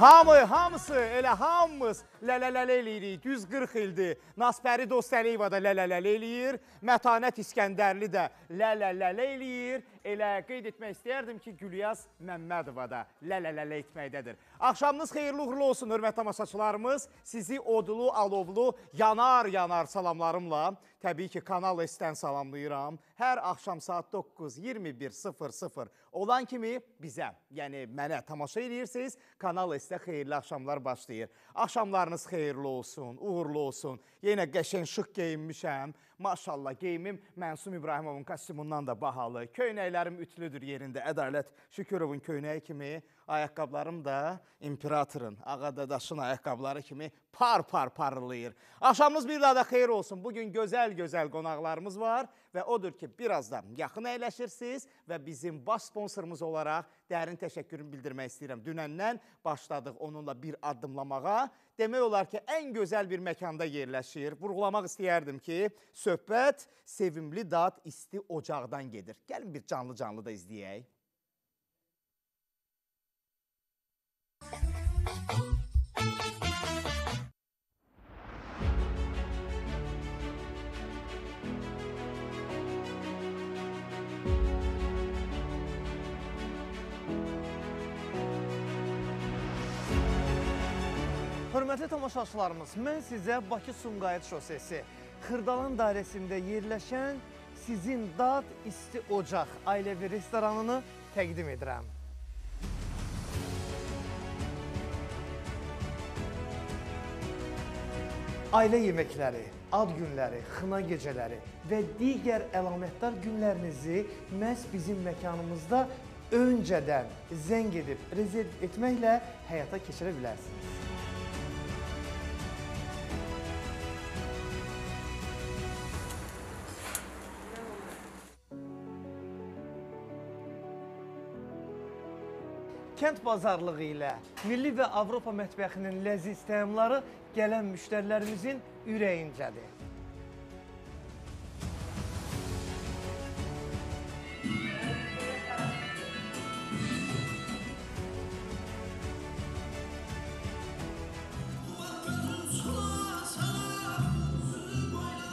Hamı, hamısı, elə hamımız lələlələ eləyirik. 140 ildir. Nasbəri Dostəliyeva da lələlələ eləyir. Mətanət İskəndərli də lələlələ eləyir. Elə qeyd etmək istəyərdim ki, Gülyaz Məmmədova da lələlələ etməkdədir. Axşamınız xeyirli uğurlu olsun, hörmət tamaşaçılarımız. Sizi odlu, alovlu, yanar-yanar salamlarımla təbii ki, Kanal S-dən salamlayıram. Hər axşam saat 9:21:00 olan kimi bizə, yəni mənə tamaşa edirsiniz. Kanal S-də xeyirli axşamlar başlayır. Axşamlarınız xeyirli olsun, uğurlu olsun. Yenə qəşəng şıq geyinmişəm. Maşallah, geyimim Mənsum İbrahimovun kostyumundan da bahalı. Köynəklərim ütlüdür yerində. Ədalət Şükürovun köynəyi kimi, ayaqqabılarım da imperatorun, Ağa Dadaşın ayaqqabıları kimi par-par parlayır. Axşamınız bir daha da xeyir olsun. Bugün gözəl-gözəl qonaqlarımız var və odur ki, birazdan yaxın əyləşirsiniz və bizim baş sponsorumuz olaraq dərin təşəkkürümü bildirmək istəyirəm. Dünəndən başladıq onunla bir addımlamağa. Demək olar ki, ən gözəl bir məkanda yerləşir. Vurğulamaq istəyərdim ki, söhbət sevimli dad isti ocaqdan gedir. Gəlin bir canlı-canlı da izləyək. Hörmətli tamaşaçılarımız, mən sizə Bakı Sumqayıt şosesi Xırdalan dairəsində yerləşən sizin dad isti ocaq ailəvi restoranını təqdim edirəm. Ailə yeməkləri, ad günləri, xına gecələri və digər əlamətdar günlərinizi məhz bizim məkanımızda öncədən zəng edib rezerv etməklə həyata keçirə bilərsiniz. Kənd bazarlığı ilə milli və Avropa mətbəxinin ləziz təamları gələn müştərilərimizin ürəyincədir.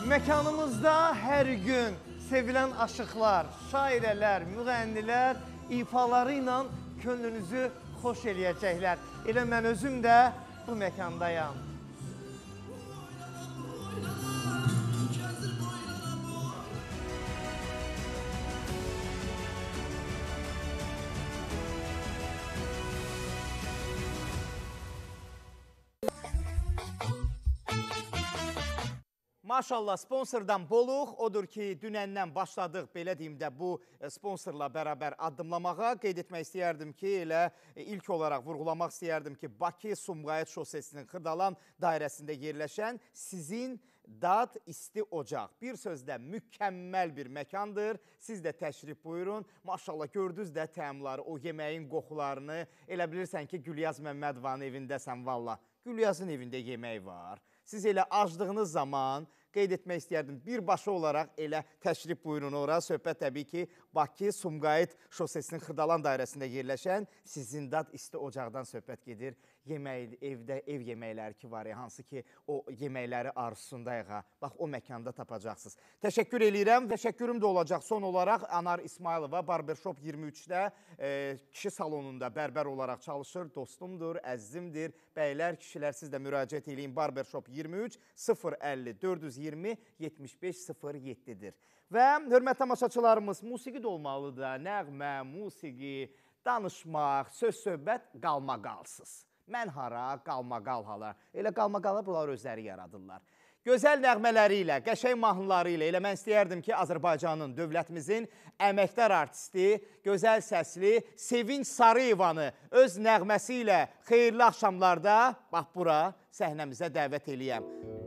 Məkanımızda hər gün sevilən aşıqlar, şairələr, müğənnilər ifaları ilə könlünüzü xoş eləyəcəklər. Elə mən özüm də bu məkandayam. Maşallah sponsordan boluq. Odur ki, dünəndən başladıq belə deyim də bu e, sponsorla bərabər addımlamağa. Qeyd etmək istəyərdim ki, elə e, ilk olaraq vurğulamaq istəyərdim ki, Bakı Sumqayıt şosesinin Xırdalan dairəsində yerləşən sizin Dad isti ocaq. Bir sözlə mükəmməl bir məkandır. Siz də təşrif buyurun. Maşallah gördünüz də təamları, o yeməyin qoxularını. Elə bilirsən ki, Gülyaz Məmmədovanın evindəsən valla. Gülyazın evində yemək var. Siz elə acdığınız zaman qeyd etmək istəyərdim. Birbaşa olaraq elə təşrif buyurun ora. Söhbət təbii ki, Bakı Sumqayıt şosesinin Xırdalan dairəsində yerləşən Sizindad isti ocaqdan söhbət gedir. Yemək, evdə ev yeməkləri ki var, hansı ki o yeməkləri arzusundayıq ha. Bax o məkanda tapacaqsınız. Təşəkkür eləyirəm. Təşəkkürüm də olacaq son olaraq Anar İsmailova Barbershop 23-də e, kişi salonunda bərbər olaraq çalışır. Dostumdur, əzizimdir. Bəylər, kişilər siz də müraciət eləyin. Barbershop 23 050 420 75 07-dir. Və hörmətli tamaşaçılarımız, musiqi də olmalıdır. Nəğmə, musiqi, danışmaq, söz-söhbət qalma-qalsız. Mən hara, qalma-qal hala. Elə qalma-qala bunlar özləri yaradırlar. Gözəl nəğmələri ilə, qəşəng mahnıları ilə elə mən istəyərdim ki, Azərbaycanın, dövlətimizin əməkdar artisti, gözəl səsli Sevinç Sarıyevanı öz nəğməsi ilə xeyirli axşamlarda bax bura səhnəmizə dəvət eləyəm.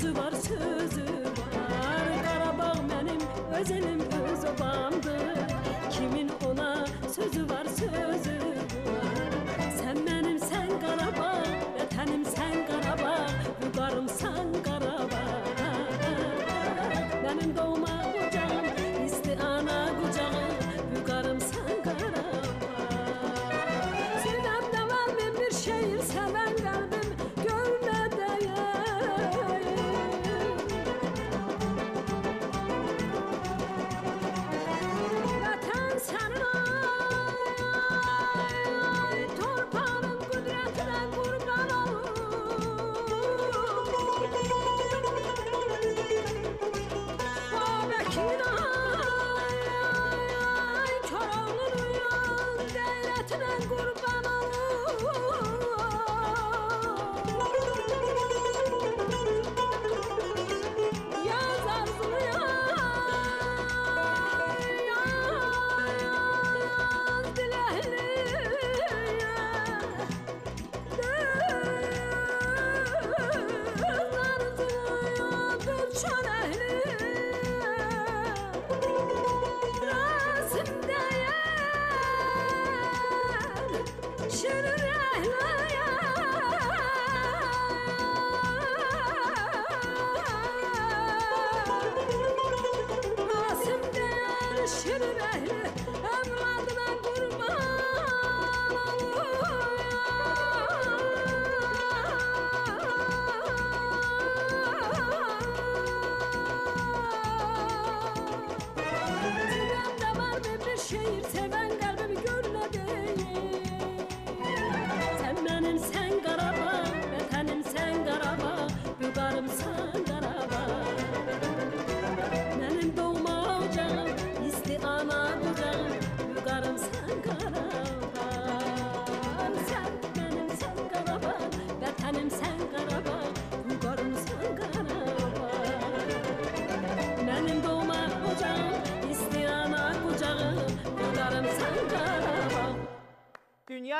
gözü varsın.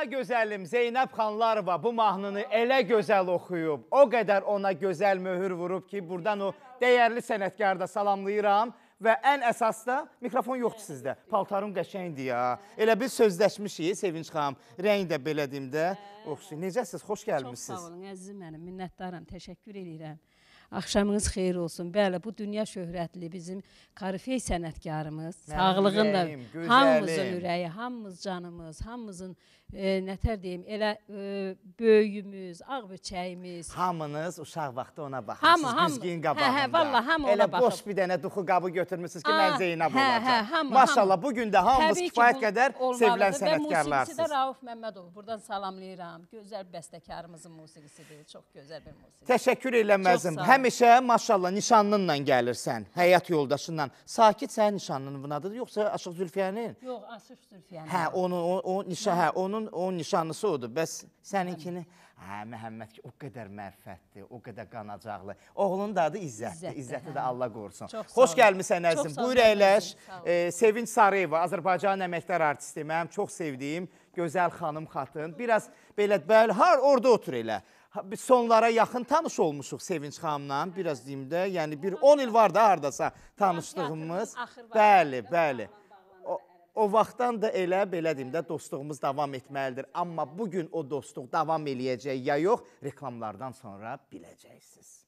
gözəlim Zeynəb Xanlarova bu mahnını elə gözəl oxuyub, o qədər ona gözəl möhür vurub ki, burdan o dəyərli sənətkarı da salamlayıram və ən əsas da mikrofon yoxdur sizdə. Paltarım qəşəngdir ya. Elə bir sözləşmişik Sevinç xanım. Rəng də belə deyim də. Oxşu. Necəsiz? Xoş gəlmisiniz. Çox sağ olun əzizim mənim. Minnətdaram. Təşəkkür edirəm. Axşamınız xeyir olsun. Bəli, bu dünya şöhrətli bizim korifey sənətkarımız. Sağlığın da hamımızın ürəyi, hamımız canımız, hamımızın e, nətər deyim, elə e, böyüyümüz, ağ böçəyimiz. Hamınız uşaq vaxtı ona Hamı, baxırsınız, hamı. güzgün Hə, qabağında. hə, vallahi hamı ona Elə boş baxıb. bir dənə duxu qabı götürmüsünüz ki, Aa, mən Zeynəb hə, olacam. hə, hamı, Maşallah, hamı. bugün də hamımız kifayət qədər sevilən və musiqisi də sənətkarlarsınız. Rauf Məmmədov. Buradan salamlayıram. Gözəl bəstəkarımızın musiqisidir. Çox gözəl bir musiqi. Təşəkkür eləməzim. Həmişə maşallah nişanlınla gəlirsən, həyat yoldaşınla. Sakit sənin nişanlının bunadır, yoxsa Aşıq Zülfiyənin? Yox, Asif Zülfiyan. Hə, onun o, o nişan, hə, onun o nişanlısı odur. Bəs səninkini Hə, Məhəmməd ki, o qədər mərfətdir, o qədər qanacaqlı. Oğlunun da adı İzzətdir. İzzəti hə. də Allah qorusun. Xoş gəlmisən əzizim. Buyur əyləş. E, Sevinç Sarıyeva, Azərbaycan əməkdar artisti, mənim çox sevdiyim gözəl xanım xatın. Biraz belə bəli, har orada otur elə. Biz sonlara yaxın tanış olmuşuq Sevinç xanımla, biraz deyim də, yəni bir 10 il var da hardasa tanışdığımız. axır Bəli, bəli. O, vaxtdan da elə belə deyim də dostluğumuz davam etməlidir. Amma bu gün o dostluq davam eləyəcək ya yox, reklamlardan sonra biləcəksiniz.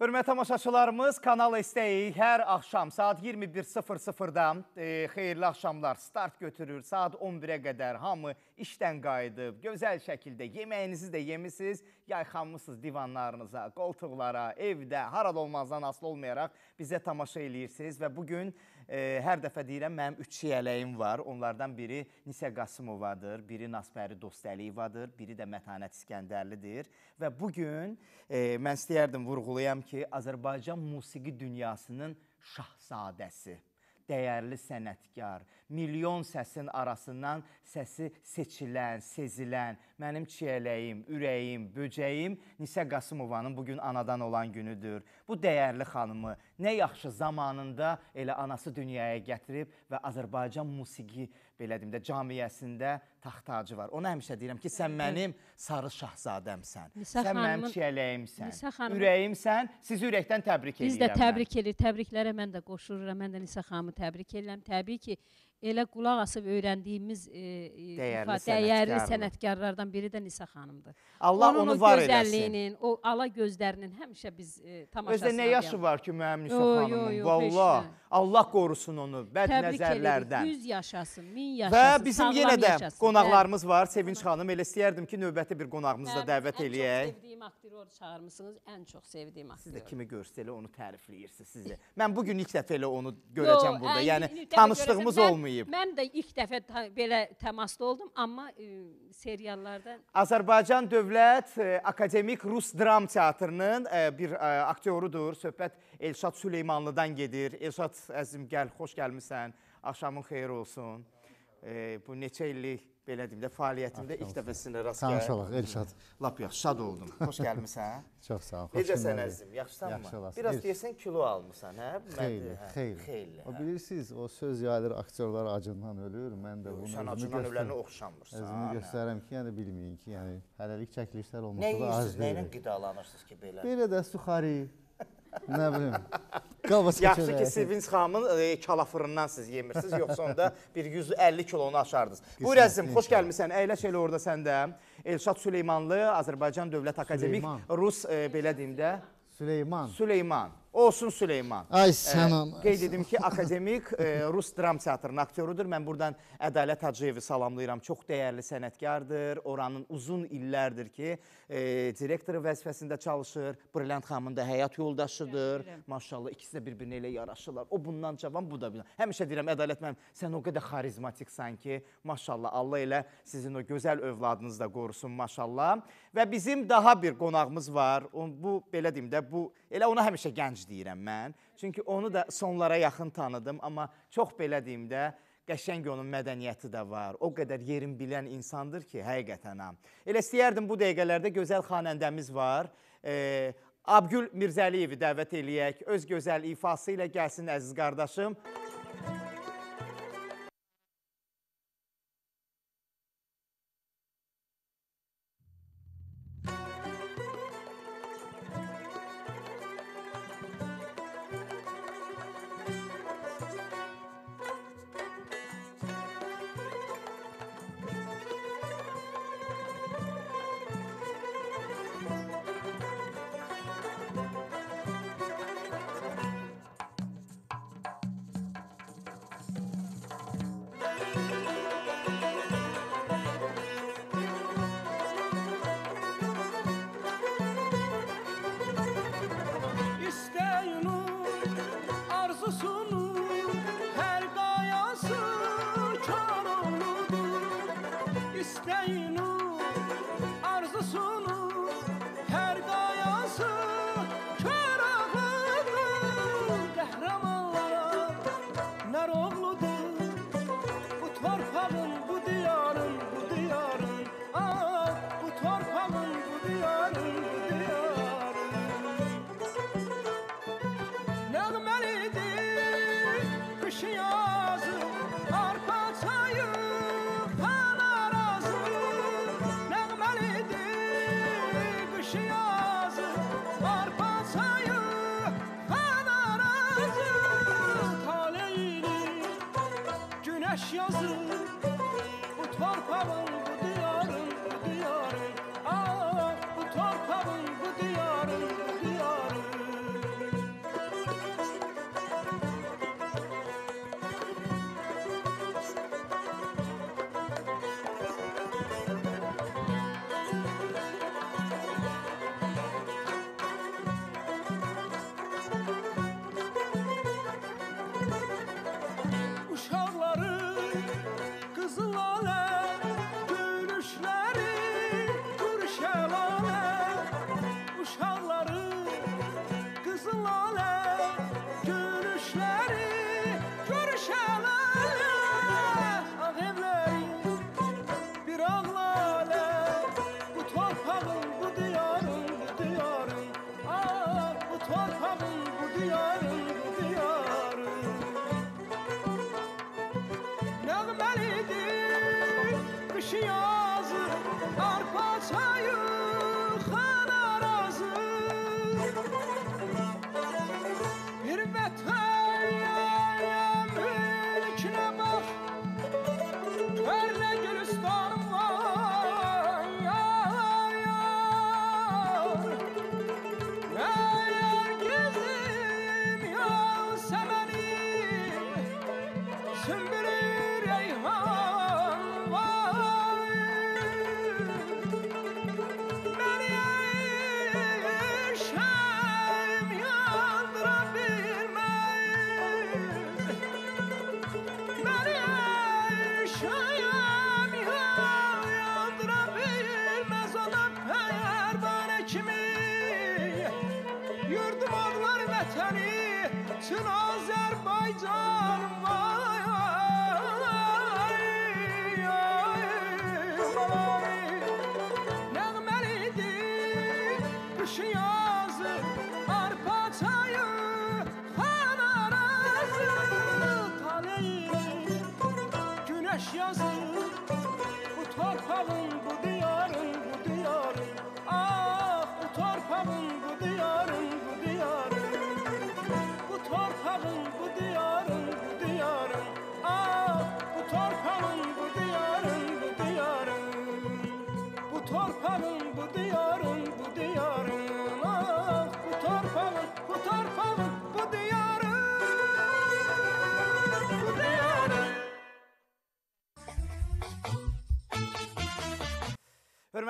Hörmətli tamaşaçılarımız, Kanal STİ hər axşam saat 21:00-da e, xeyirli axşamlar start götürür. Saat 11-ə qədər hamı işdən qayıdıb, gözəl şəkildə yeməyinizi də yemisiniz, yayxanmısınız divanlarınıza, qoltuqlara, evdə, harada olmazdan asılı olmayaraq bizə tamaşa eləyirsiniz və bu gün e, hər dəfə deyirəm mənim 3 çiyələyim var. Onlardan biri Nisə Qasımovadır, biri Nasbəri Dostəliyevadır, biri də Mətanət İskəndərlidir. Və bu gün e, mən istəyərdim vurğulayam ki, Azərbaycan musiqi dünyasının şahzadəsi, dəyərli sənətkar, milyon səsin arasından səsi seçilən, sezilən, mənim çiyələyim, ürəyim, böcəyim Nisə Qasımovanın bu gün anadan olan günüdür. Bu dəyərli xanımı nə yaxşı zamanında elə anası dünyaya gətirib və Azərbaycan musiqi belə deyim də camiyyəsində taxt tacı var. Ona həmişə deyirəm ki, sən mənim sarı şahzadəmsən. Nisə sən mənim xanımın- çiyələyimsən. Nisə xanımın- Ürəyimsən. Sizi ürəkdən təbrik Biz edirəm. də təbrik edirik. Təbriklərə mən də qoşuluram. Mən də Nisə xanımı təbrik edirəm. Təbii ki, elə qulaq asıb öyrəndiyimiz e, e, Dəyərli ifa- dəyərli sənətkardır. sənətkarlardan biri də Nisə xanımdır. Allah Onun onu o var eləsin. gözəlliyinin, o ala gözlərinin həmişə biz e, tamaşasına Özdə nə yaşı var ki, Yo, yo, xanımın? nə. Allah qorusun onu bəd Təbrik nəzərlərdən. edirik. 100 yaşasın, 1000 yaşasın. Və bizim yenə də yaşasın. qonaqlarımız var. Sevinç xanım, elə istəyərdim ki, növbəti bir qonağımızı da dəvət Ən eləyək. çox sevdiyim aktyoru çağırmısınız. Ən çox sevdiyim Siz də kimi görsə elə onu tərifləyirsiniz sizi. Mən bu gün ilk dəfə elə onu görəcəm Yo, burada. ən Yəni görəcəm. Mən- olmayıb. Mən də ilk dəfə belə təmasda oldum, amma e, seriallarda Azərbaycan Dövlət e, Akademik Rus Dram Teatrının e, bir aktyorudur. Söhbət Elşad Süleymanlıdan gedir. Elşad əzim gəl, xoş gəlmisən. Axşamın xeyir olsun. Bu neçə illik belə deyim də fəaliyyətimdə ilk dəfə sizinlə rast gəldim. olaq Elşad. Lap yaxşı, şad oldum. Xoş gəlmisən. Çox sağ ol. Necəsən əzizim? Yaxşısanmı? Yaxşı. Biraz deyirsən kilo almısan, hə? Xeyli, hə, xeyli. Xeyli. O hə. bilirsiniz, o söz yayılır aktyorlar acından ölür. Mən də bunu Sən acından ölənə oxşamırsan. özümü hə. göstərəm ki, yəni bilməyin ki, yəni hələlik çəkilişlər Nə olmasa da yeyirsiniz, az nə ilə deyil. qidalanırsınız ki belə? Belə də suxari, nə bilim. Qalbasa Yaxşı ki, Sevinç xanımın e, kala fırından siz yemirsiniz, yoxsa onda bir 150 kilonu aşardınız. Buyur əzizim, xoş gəlmisən. Əyləş elə orada sən də. Elşad Süleymanlı, Azərbaycan Dövlət Akademik Süleyman. Rus e, belə deyim də, Süleyman. Süleyman. Olsun Süleyman. Ay sən Ə. Qeyd edim ki, akademik e, Rus dram teatrının aktyorudur. Mən buradan Ədalət Hacıyevi salamlayıram. Çox dəyərli sənətkardır. Oranın uzun illərdir ki, e, direktoru vəzifəsində çalışır. Brilliant xanımın da həyat yoldaşıdır. Maşallah ikisi də bir-birinə elə yaraşırlar. O bundan cavan, bu da bundan. Həmişə deyirəm Ədalət mənim, sən o qədər xarizmatiksən ki, maşallah Allah elə sizin o gözəl övladınızı da qorusun maşallah. Və bizim daha bir qonağımız var. O, bu belə deyim də, bu elə ona həmişə gənc deyirəm mən. Çünki onu da sonlara yaxın tanıdım, amma çox belə deyim də, qəşəng onun mədəniyyəti də var. O qədər yerin bilən insandır ki, həqiqətən. Elə istəyərdim bu dəqiqələrdə gözəl xanəndəmiz var. Ee, Abgül Mirzəliyevi dəvət eləyək. Öz gözəl ifası ilə gəlsin əziz qardaşım.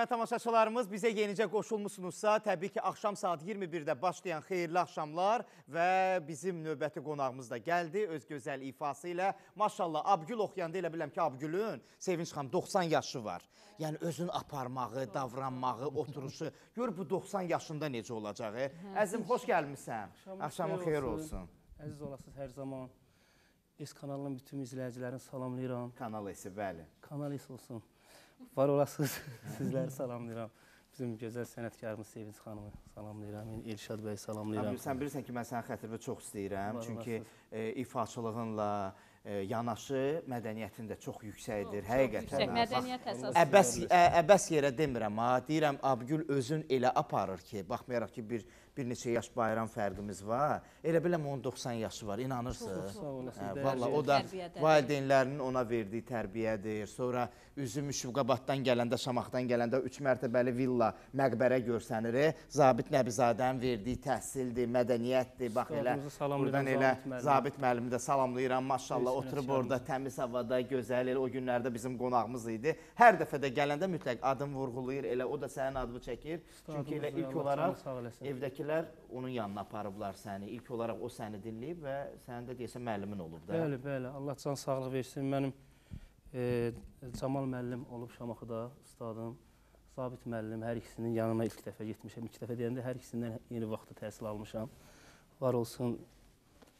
Hörmətli tamaşaçılarımız, bizə yenicə qoşulmusunuzsa, təbii ki, axşam saat 21-də başlayan xeyirli axşamlar və bizim növbəti qonağımız da gəldi öz gözəl ifası ilə. Maşallah, Abgül oxuyanda elə biləm ki, Abgülün Sevinç xanım 90 yaşı var. Yəni özünü aparmağı, davranmağı, oturuşu. Gör bu 90 yaşında necə olacaq. e? Əzim, xoş gəlmisən. Axşamın xeyir olsun. Əziz olasınız hər zaman. Es kanalının bütün izləyicilərini salamlayıram. Kanal esi, bəli. Kanal es olsun. Var olasınız. Sizləri salamlayıram. Bizim gözəl sənətkarımız Sevinç xanımı salamlayıram. Elşad bəy salamlayıram. Sən bilirsən ki, mən sənin xətrini çox istəyirəm. Var Çünki e, ifaçılığınla e, yanaşı mədəniyyətin də çox yüksəkdir. Həqiqətən. Yüksək mədəniyyət əsas. Əbəs, ə, əbəs yerə demirəm ha. Deyirəm Abgül özün elə aparır ki, baxmayaraq ki, bir bir neçə yaş bayram fərqimiz var. Elə biləm onun 90 yaşı var, inanırsınız? Sağ olasınız. Hə, Valla o da valideynlərinin ona verdiyi tərbiyədir. Sonra üzü Müşübqabaddan gələndə, Şamaxdan gələndə 3 mərtəbəli villa, məqbərə görsənir. Zabit Nəbizadənin verdiyi təhsildir, mədəniyyətdir. Bax elə buradan elə Zabit müəllimi. Də salamlayıram. Maşallah oturub orada təmiz havada, gözəl elə o günlərdə bizim qonağımız idi. Hər dəfə də gələndə mütləq adını vurğulayır, elə o da sənin adını çəkir. Çünki elə ilk olaraq canı evdəkilər onun yanına aparıblar səni. İlk olaraq o səni dinləyib və sənin də deyəsən müəllimin olub da. Bəli, bəli. Allah can sağlıq versin. Mənim e, Camal müəllim olub Şamaxıda ustadım. Sabit müəllim hər ikisinin yanına ilk dəfə getmişəm. İlk dəfə deyəndə hər ikisindən eyni vaxtda təhsil almışam. Var olsun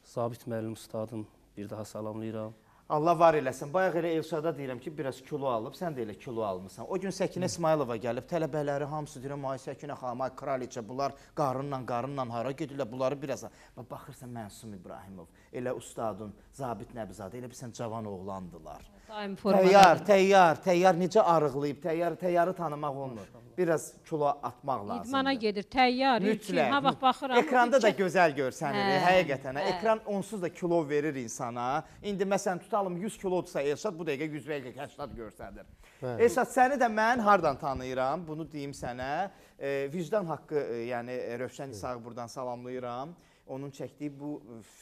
Sabit müəllim ustadım. Bir daha salamlayıram. Allah var eləsin. Bayaq elə Elşada deyirəm ki, biraz kilo alıb, sən də elə kilo almısan. O gün Səkinə İsmailova gəlib, tələbələri hamısı deyirəm, ay Səkinə xanım, ay kraliçə, bunlar qarınla, qarınla hara gedirlər? Bunları biraz bax baxırsan Mənsum İbrahimov, elə ustadın Zabit Nəbizadə, elə bilsən cavan oğlandılar. Daim formadadır. Təyyar, təyyar, təyyar necə arıqlayıb, təyyar, təyyarı tanımaq olmur. Biraz kilo atmaq lazımdır. İdmana gedir, təyyar. Mütləq. Ha vaxt baxıram. Ekranda da ilkin- gözəl görsənir, Hə, həqiqətən. hə. Ekran onsuz da kilo verir insana. İndi məsələn tutalım 100 kilodursa Elşad bu dəqiqə 100 və 80 göstərir. Bəli. Elşad səni də mən hardan tanıyıram? Bunu deyim sənə. E, vicdan haqqı, e, yəni Rövşən İsağı buradan salamlayıram. Onun çəkdiyi bu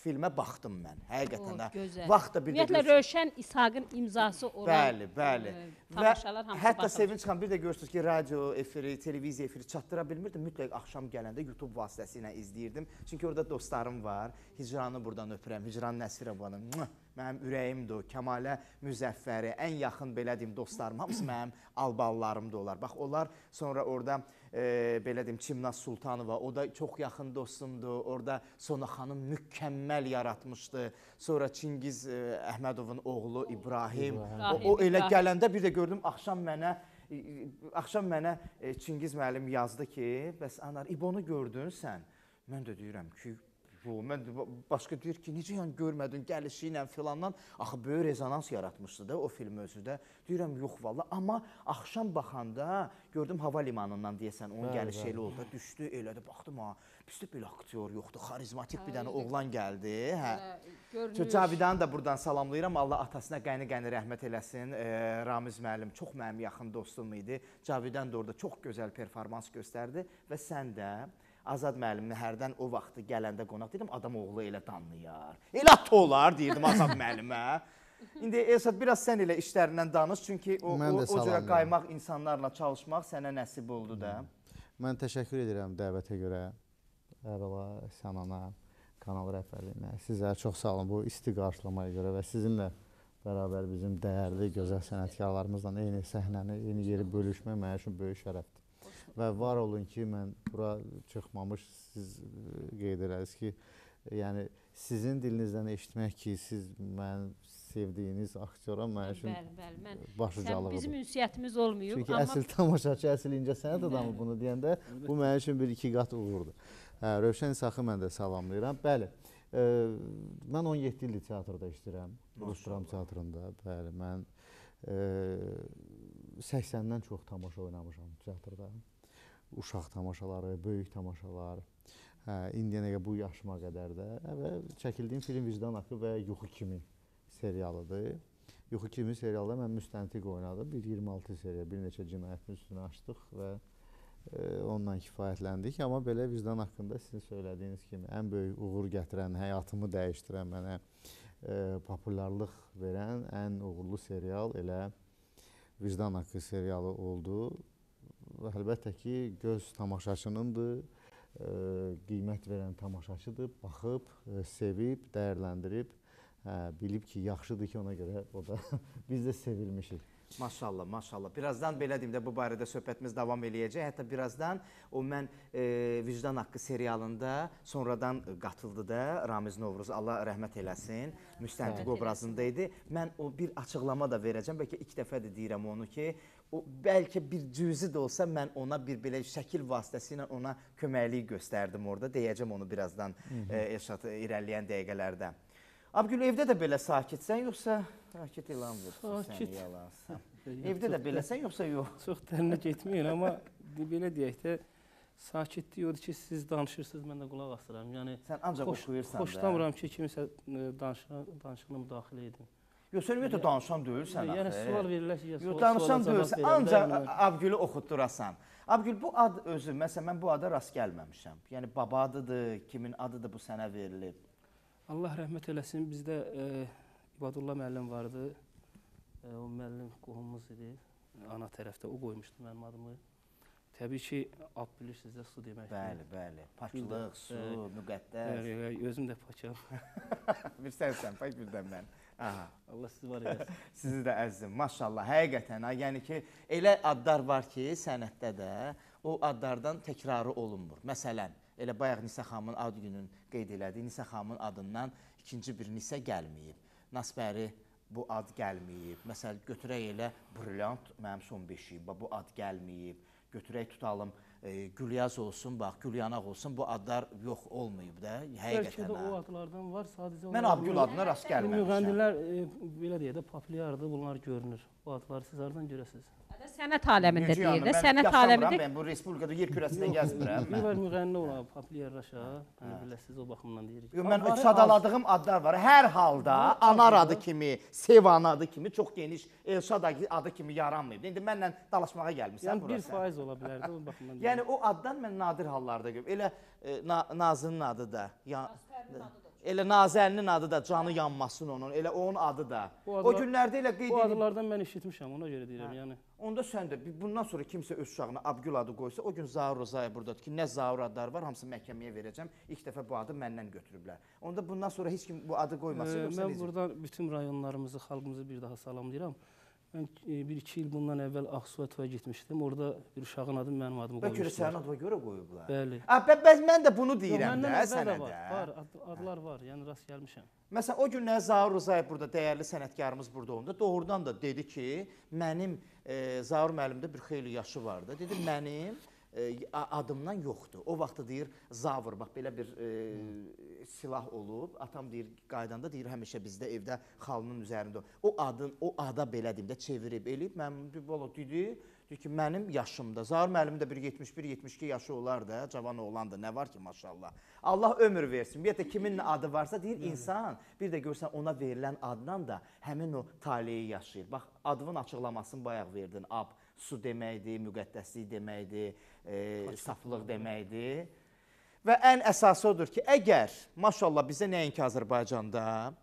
filmə baxdım mən. Həqiqətən O, də. Vaxt da bir Ümumiyyətlə. Rövşən İshaqın imzası olan Bəli, bəli. Tamaşalar hamısı hətta baxılır. Sevinç xan bir də görürsüz ki, radio efiri, televiziya efiri çatdıra bilmirdim. Mütləq axşam gələndə YouTube vasitəsilə izləyirdim. Çünki orada dostlarım var. Hicranı buradan öpürəm. Hicran Nəsirovanı. Mwah! Mənim ürəyimdir o. Kəmalə Müzəffəri, ən yaxın belə deyim dostlarım, hamısı mənim alballarım da olar. Bax onlar sonra orada e, belə deyim Çimnaz Sultanova, o da çox yaxın dostumdur. Orada Sona xanım mükəmməl yaratmışdı. Sonra Çingiz e, Əhmədovun oğlu İbrahim. İbrahim, O, o elə İbrahim. gələndə bir də gördüm axşam mənə e, e, axşam mənə e, Çingiz müəllim yazdı ki, bəs anar İbonu gördün sən? Mən də deyirəm ki, yo, mən başqa deyir ki, necə yəni görmədin gəlişi ilə filandan axı böyük rezonans yaratmışdı da o film özü də. Deyirəm yox valla, amma axşam baxanda gördüm hava limanından deyəsən onun gəlişi elə oldu. Düşdü elə də baxdım ha. Pisdə belə aktyor yoxdur, xarizmatik bir dənə oğlan gəldi. Hə. Görünür. Cavidanı da buradan salamlayıram. Allah atasına qəni-qəni rəhmət eləsin. E, Ramiz müəllim çox mənim yaxın dostum idi. Cavidan da orada çox gözəl performans göstərdi və sən də Azad müəllimni hərdən o vaxtı gələndə qonaq dedim, adam oğlu elə danlayar. Elə at olar deyirdim Azad müəllimə. İndi Elsad biraz sən elə işlərindən danış, çünki o, o, o cürə qaymaq insanlarla çalışmaq sənə nəsib oldu da. Mən təşəkkür edirəm dəvətə görə. Əvvəla Sənana, kanal rəhbərliyinə. Sizə çox sağ olun bu isti qarşılamaya görə və sizinlə bərabər bizim dəyərli, gözəl sənətkarlarımızla eyni səhnəni, eyni yeri bölüşmək mənim üçün böyük şərəfdir. Və var olun ki, mən bura çıxmamış siz e, qeyd elədiniz ki, yəni sizin dilinizdən eşitmək ki, siz mənim sevdiyiniz aktyora mənim üçün Bəli, bəli. Mən baş sən ucalıqdır. bizim ünsiyyətimiz olmayıb, Çünki amma əsl tamaşaçı, əsl incəsənət adamı bunu deyəndə bu mənim üçün bir iki qat uğurdur. Hə, Rövşən İsaxı mən də salamlayıram. Bəli. E, mən 17 ildir teatrda işləyirəm. Rus dram teatrında. Bəli, mən e, 80-dən çox tamaşa oynamışam teatrda. Uşaq tamaşaları, böyük tamaşalar. Hə, indiyənə bu yaşıma qədər də və çəkildiyim film Vicdan haqqı və Yuxu kimi serialıdır. Yuxu kimi serialda mən müstəntiq oynadım. Bir 26 seriya, bir neçə cinayətin üstünü açdıq və e, onunla kifayətləndik. Amma belə vicdan haqqında sizin söylədiyiniz kimi ən böyük uğur gətirən, həyatımı dəyişdirən, mənə e, populyarlıq verən ən uğurlu serial elə vicdan haqqı serialı oldu. Əlbəttə ki, göz tamaşaçınındır. E, qiymət verən tamaşaçıdır. Baxıb, e, sevib, dəyərləndirib, hə, bilib ki, yaxşıdır ki, ona görə o da biz də sevilmişik. Maşallah, maşallah. Birazdan belə deyim də bu barədə söhbətimiz davam eləyəcək. Hətta birazdan o mən e, Vicdan haqqı serialında sonradan qatıldı da Ramiz Novruz Allah rəhmət eləsin. Müstəntiq obrazında idi. Mən o bir açıqlama da verəcəm. Bəlkə ilk dəfədir deyirəm onu ki, o bəlkə bir cüzi də olsa mən ona bir belə şəkil vasitəsilə ona köməklik göstərdim orada. Deyəcəm onu birazdan e, Elşad irəliləyən dəqiqələrdə. Abgül evdə də belə sakitsən yoxsa sakit elan vursun sən Sakit. yalansan. Evdə də beləsən yoxsa yox? Çox dərinə getməyin, amma belə deyək də sakitlik odur ki, siz danışırsınız, mən də qulaq asıram. Yəni Sən ancaq oxuyursan da. xoşlamıram ki, kimisə e, danışığına müdaxilə edin. Yox, sən ümumiyyətlə danışan deyilsən yəni axı. sual verirlər ki, Yox, danışan deyilsən. Ancaq Abgülü oxutdurasan. Abgül bu ad özü, məsələn mən bu ada rast gəlməmişəm. Yəni baba adıdır, kimin adıdır bu sənə verilib? Allah rəhmət eləsin. Bizdə e, İbadullah müəllim vardı. E, o müəllim qohumumuz idi. Ana tərəfdə o qoymuşdu mənim adımı. Təbii ki, ad bilirsiniz də su deməkdir. Bəli, bəli. Paklıq, su, Bəli. müqəddəs. Bəli, özüm də pakam. Bir sənsən, pak birdən mən. Aha. Allah sizi var eləsin. Sizi də əzizim. Maşallah, həqiqətən ha, yəni ki, elə adlar var ki, sənətdə də o adlardan təkrarı olunmur. Məsələn, elə bayaq Nisə xanımın ad günün qeyd elədiyi Nisə xanımın adından ikinci bir Nisə gəlməyib. Nasbəri bu ad gəlməyib. Məsələn, götürək elə Brilliant mənim son beşiyim, bu ad gəlməyib. Götürək tutalım e, Gülyaz olsun, bax Gülyanaq olsun bu adlar yox olmayıb da Bəlkə həqiqətən. də o adlardan var, sadəcə Mən Abgül adına rast gəlməmişəm. müğənnilər e, belə deyə də populyardır, bunlar görünür. Bu adları siz hardan görəsiniz? Sənət aləmində yəni, deyir də, sənət aləmində mən bu respublikada yer kürəsində gəzmirəm. Bir mən. var müğənni olar, populyarlaşa. Yəni biləsiz o baxımdan deyirik. Yox, Mən sadaladığım adlar var. Hər halda anar adı kimi, Sevan adı kimi çox geniş Elşad adı kimi yaranmayıb. İndi mənlə dalaşmağa gəlmisən Yəni burası. 1% ola bilərdi o baxımdan. Yəni o addan mən nadir hallarda görüb. Elə e, na, Nazının adı da, ya Elə Nazərinin adı da canı yanmasın onun. Elə onun adı da. Bu O adlar- günlərdə elə qeyd bu edib. adlardan mən eşitmişəm, ona görə deyirəm. Yəni Onda sən də bundan sonra kimsə öz uşağına Abgül adı qoysa, o gün Zaur Rzayev burdadır ki, nə Zaur adları var, hamısını məhkəməyə verəcəm. İlk dəfə bu adı məndən götürüblər. Onda bundan sonra heç kim bu adı qoymasın, Ee, yoxsa mən necə? burada bütün rayonlarımızı, xalqımızı bir daha salamlayıram. Mən e, bir iki il bundan əvvəl Ağsuya toya getmişdim. Orada bir uşağın adı mənim adımı Bəlkə qoymuşdular. sənin adına görə qoyublar. Bəli. A, bə, bəs mən də bunu deyirəm də sənə də var. Var, ad, adlar var. Yəni rast gəlmişəm. Məsələn, o günlər Zaur Rzayev burada dəyərli sənətkarımız burada olanda doğrudan da dedi ki, mənim e, Zaur müəllimdə bir xeyli yaşı vardı. Dedi mənim adımdan yoxdur. O vaxtda deyir Zavr, bax belə bir e, silah olub. Atam deyir qaydanda deyir həmişə bizdə evdə xalının üzərində. O adın o ada belə deyim də çevirib elib mən bir bala dedi Deyir ki, mənim yaşımda, Zaur müəllim də bir 71-72 yaşı olar da, cavan oğlandı. Nə var ki, maşallah. Allah ömür versin. Ümumiyyətlə kimin adı varsa deyir insan, bir də görsən ona verilən addan da həmin o taleyi yaşayır. Bax, adının açıqlamasını bayaq verdin. Ab su deməkdir, müqəddəslik deməkdir, e, saflıq deməkdir. Və ən əsası odur ki, əgər maşallah bizə nəinki Azərbaycanda,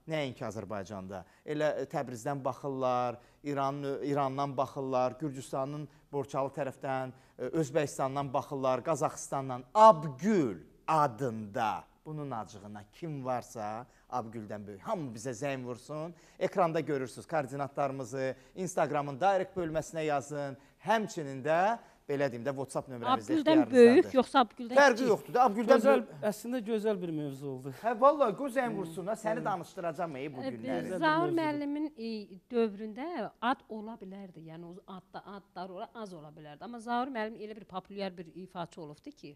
nəinki Azərbaycanda, elə Təbrizdən baxırlar, İran İrandan baxırlar, Gürcüstanın Borçalı tərəfdən, e, Özbəkistandan baxırlar, Qazaxıstandan Abgül adında bunun acığına kim varsa Abgüldən böyük. Hamı bizə zəng vursun. Ekranda görürsüz koordinatlarımızı, Instagramın direct bölməsinə yazın. Həmçinin də belə deyim də WhatsApp nömrəmiz Abgüldən böyük, yoxsa Abgüldən Fərqi yoxdur da. Abgüldən Gözəl, böyük. əslində gözəl bir mövzu oldu. Hə vallahi qoy zəng vursun ha, səni danışdıracağam ey bu günləri. Zaur müəllimin e, dövründə ad ola bilərdi. Yəni o adda adlar ola az ola bilərdi. Amma Zaur müəllim elə bir populyar bir ifaçı olubdu ki,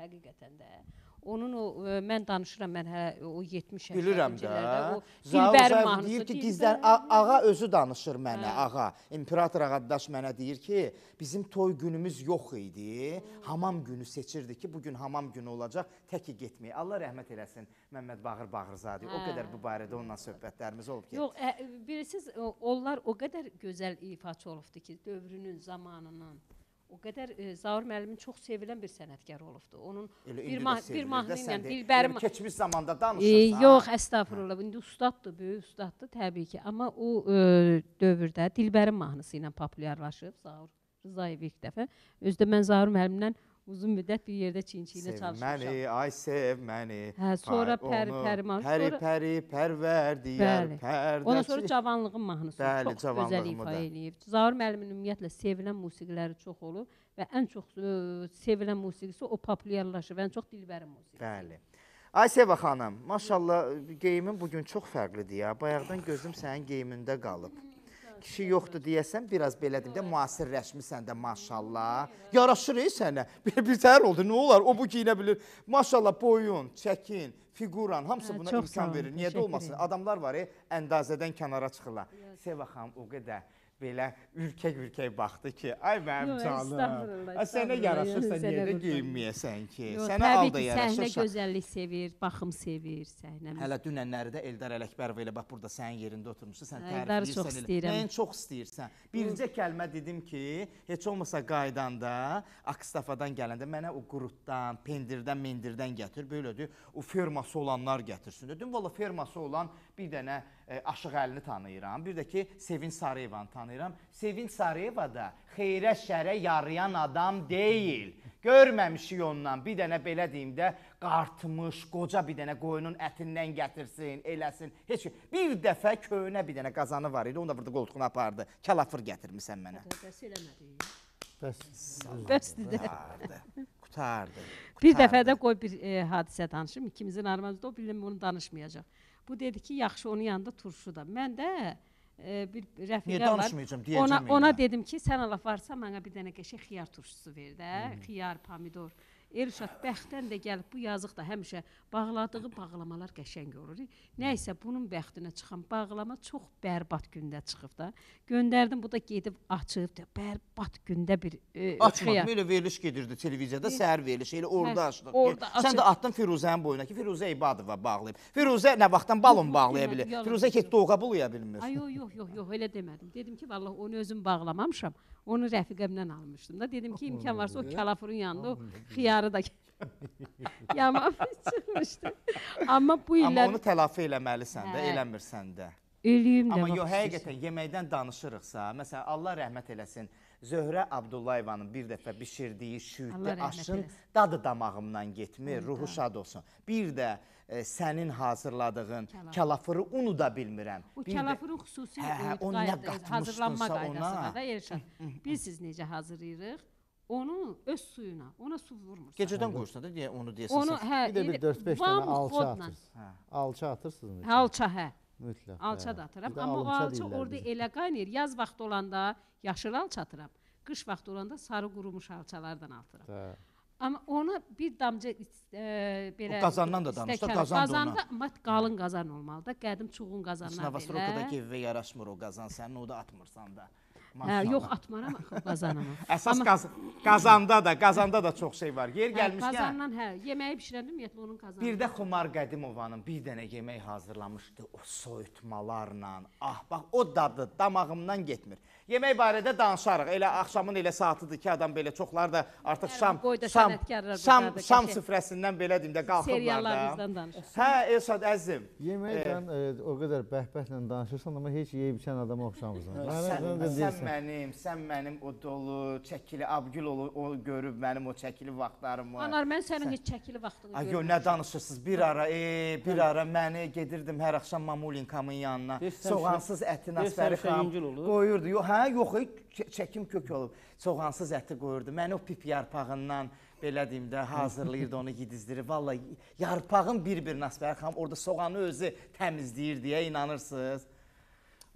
həqiqətən də onun o e, mən danışıram mən hələ o 70 yaşlarında Bilirəm də. o Zayev mahnısı deyir ki, Dilbər- a- ağa özü danışır mənə, Hə. ağa. İmperator ağadaş mənə deyir ki, bizim toy günümüz yox idi. Hamam günü seçirdi ki, bu gün hamam günü olacaq, təki getməyə. Allah rəhmət eləsin Məmməd Bağır Bağırzadə. O Hə. qədər bu barədə onunla söhbətlərimiz olub ki. Yox, ə, bilirsiniz, o- onlar o qədər gözəl ifaçı olubdu ki, dövrünün, zamanının. O qədər e, Zaur müəllimin çox sevilən bir sənətkar olubdu. Onun Elə bir mah- bir mahnı ilə Dilbərim keçmiş zamanda E, danışırsan. yox, əstəğfurullah. İndi ustaddır, böyük ustaddır təbii ki. Amma o e, dövrdə Dilbərin mahnısı ilə populyarlaşıb Zaur Rzayev ilk dəfə. Özdə mən Zaur müəllimlə uzun müddət bir yerdə çinçi ilə çalışmışam. məni, ay sev məni. Hə, sonra pəri onu, pəri Pəri pərvər deyər, pərdəçi. Ondan sonra cavanlığın mahnısını Bəli, çox gözəl ifa eləyib. Zaur müəllimin ümumiyyətlə sevilən musiqiləri çox olub və ən çox ə, sevilən musiqisi o populyarlaşıb. Ən çox Dilbərin musiqisi. Bəli. Ay Seva xanım, maşallah geyimin bu gün çox fərqlidir ya. Bayaqdan gözüm sənin geyimində qalıb. Kişi yoxdur deyəsən, biraz belə deyim də müasirləşmisən də maşallah. Yaraşır ey sənə. Bir bir təhər oldu. Nə olar? O bu geyinə bilir. Maşallah boyun, çəkin, figuran hamısı Hə, buna imkan verir. Niyə də olmasın? Adamlar var, ey, əndazədən kənara çıxırlar. Seva xanım o qədər belə ürkək-ürkək baxdı ki, ay mənim Yox, canım. Ay sənə yaraşırsa niyə də geyinməyəsən ki? Yox, Sənə al da ki, səhnə gözəllik sevir, baxım sevir səhnəmiz. Hələ dünənləri də Eldar Ələkbərov elə bax burada sənin yerində oturmuşdu. Sən tərif Eldarı edirsən. çox elə. Nəyin çox istəyirsən? Bircə kəlmə dedim ki, heç olmasa qaydanda Akstafadan gələndə mənə o qurutdan, pendirdən, mendirdən gətir. Belədir. O ferması olanlar gətirsin. Dedim valla ferması olan bir dənə Aşıq Əlini tanıyıram. Bir də ki Sevin Sarıyevanı tanıyıram. Sevin Sarıyeva da xeyrə şərə yarayan adam deyil. Görməmişik ondan bir dənə belə deyim də qartmış, qoca bir dənə qoyunun ətindən gətirsin, eləsin. Heç ki- bir dəfə köhnə bir dənə qazanı var idi. Onu da burada qoltuğuna apardı. Kalafır gətirmisən mənə. Bəs eləmədi. Bəs Bəsdir də. Qutardı. Bir dəfə də qoy bir e, hadisə danışım. İkimizin aramızda o bilim bunu danışmayacaq. Bu dedi ki, yaxşı onun yanında turşu da. Mən də e, bir rəfiqə var. Ona ona dedim ki, sən Allah varsa mənə bir dənə qəşəng xiyar turşusu ver də, xiyar, pomidor. Elşad bəxtdən də gəlib bu yazıq da həmişə bağladığı bağlamalar qəşəng olur. Nə isə bunun bəxtinə çıxan bağlama çox bərbad gündə çıxıb da. Göndərdim bu da gedib açıb da bərbad gündə bir e, xiyar. Açmadım, elə veriliş gedirdi televiziyada, səhər verilişi, elə orada Hə, açdıq. orada Sən açıb. də atdın Firuzənin boyuna ki, Firuzə İbadova bağlayıb. Firuzə nə vaxtdan balon bağlaya bilir? Firuzə ki, doğqa bulaya bilmir. Ay yox yox yox yox elə demədim. Dedim ki, vallah onu özüm bağlamamışam. Onu rəfiqəmdən almışdım da. Dedim ki, imkan varsa o kalafurun yanında o xiyarı da yamam çıxmışdı. Amma bu Amma illər onu tələfi eləməlisən də, Hə. eləmirsən də. ölüyüm də. Amma yox, həqiqətən yeməkdən danışırıqsa, məsələn, Allah rəhmət eləsin. Zöhrə Abdullayevanın bir dəfə bişirdiyi şüyüddə aşın dadı damağımdan getmir, ruhu şad olsun. Bir də e, sənin hazırladığın Kalafır. kalafırı unu da bilmirəm. O Bir də- kalafırın xüsusi Hə, hə, o nə hazırlanma ona. qaydası var da Elşad. Bilirsiniz necə hazırlayırıq? Onu öz suyuna, ona su vurmursan. Gecədən qoyursan da deyə onu deyəsən. Onu hə, Bir də bir elə 4-5 vam dənə alça atırsınız. Alça atırsınız. içinə. Alça hə. Mütləq. Alça hə. da atıram. Amma o alça orada bizə. elə qaynayır. Yaz vaxtı olanda yaşıl alça atıram. Qış vaxtı olanda sarı qurumuş alçalardan atıram. Hə. Amma ona bir damcı e, belə O qazandan da danış da, stəkan- qazan da. Qazanda mat qalın qazan olmalıdır. Qədim çuğun qazanlar da belə. evə yaraşmır o qazan, sənin o da atmırsan da. Hə, yox atmaram axı qazanımı. Əsas qaz qazanda da, qazanda da çox şey var. Yer Hə, gəlmişkən qazandan hə, yeməyi bişirəndə ümumiyyətlə onun qazanı. Bir də Xumar Qədimovanın bir dənə yemək hazırlamışdı o soyutmalarla. Ah, bax o dadı damağımdan getmir. Yemək barədə danışarıq. Elə axşamın elə saatıdır ki, adam belə çoxlar da artıq şam şam şam, şam süfrəsindən belə deyim də qalxırlar da. Hə, Elşad əzizim. Yeməkdən e, o qədər bəhbəhlə danışırsan, amma heç yeyib içən adama oxşamırsan. Sən, sən deyirsən. Mənim, sən mənim o dolu, çəkili Abgül o, o görüb mənim o çəkili vaxtlarımı. Anar mən sənin heç çəkili vaxtını Ay yo görmürəm. nə danışırsınız? Bir ara, e, bir ara məni gedirdim hər axşam Mamulinkamın yanına. Soğansız ətin yüngül olur. qoyurdu. Yo, hə, yox, e, çə- çəkim kök olub. Soğansız əti qoyurdu. Məni o pip yarpağından belə deyim də hazırlayırdı onu yedizdirir. Vallahi yarpağın bir-bir Asbəri xan orada soğanı özü təmizləyir deyə inanırsınız.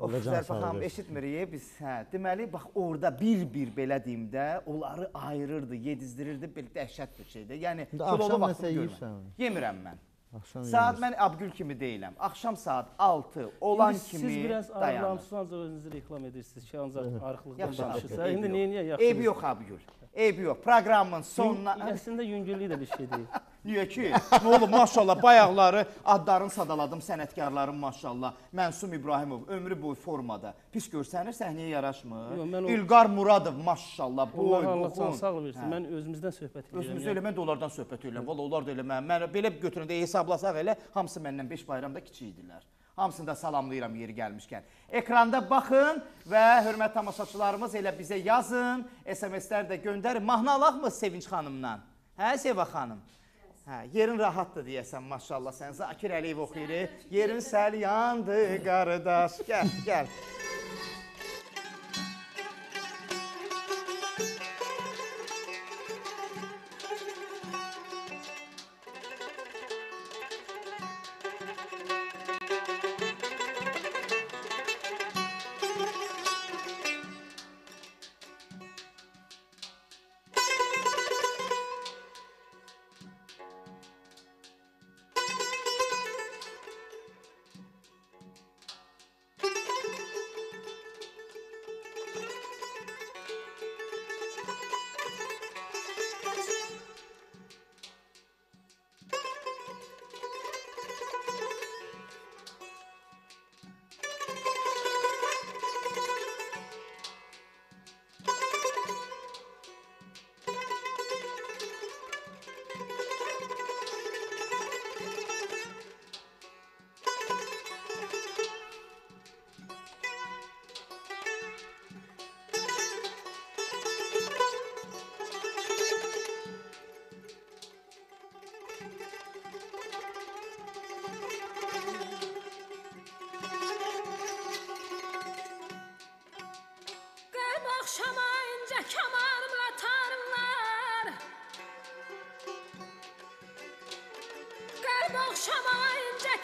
Can Zərfə xanım eşitmirik biz. Hə, deməli bax orada bir-bir belə deyim də onları ayırırdı, yedizdirirdi. Belə dəhşət bir şeydir. Yəni axşam vaxtı nəsə görmürəm. yeyirsən? Yemirəm mən. Axşam Saat mən Abgül kimi deyiləm. Axşam saat 6 olan İndi kimi siz biraz dayanır. ağırlamsınız ancaq özünüzü reklam edirsiniz ki, ancaq arıqlıqdan danışırsınız. İndi niyə yaxşı? Eybi yox Abgül. Eybi yox. Proqramın sonuna Əslində yüngüllük də bir şey deyil. Niyə ki? Nə olub maşallah bayaqları adlarını sadaladım sənətkarların maşallah. Mənsum İbrahimov ömrü boyu formada. Pis görsənir səhnəyə yaraşmır. Mən o- İlqar Muradov maşallah Allah boy Allah buxun. can sağ versin. Hə. Mən özümüzdən söhbət edirəm. Özümüz yəni. elə mən də onlardan söhbət edirəm. Valla onlar da elə mən, mən belə götürəndə hesablasaq elə hamısı məndən 5 bayramda kiçik idilər. Hamısını da salamlayıram yeri gəlmişkən. Ekranda baxın və hörmətli tamaşaçılarımız elə bizə yazın, SMS-lər də göndərin. Mahnı alaqmı Sevinç xanımdan? Hə Seva xanım? Hə, yerin rahatdır deyəsən maşallah sən. Zakir Əliyev oxuyur. Yerin səl yandı qardaş. Gəl, gəl. İncə kamarımla tarımlar. Qərb axşama incə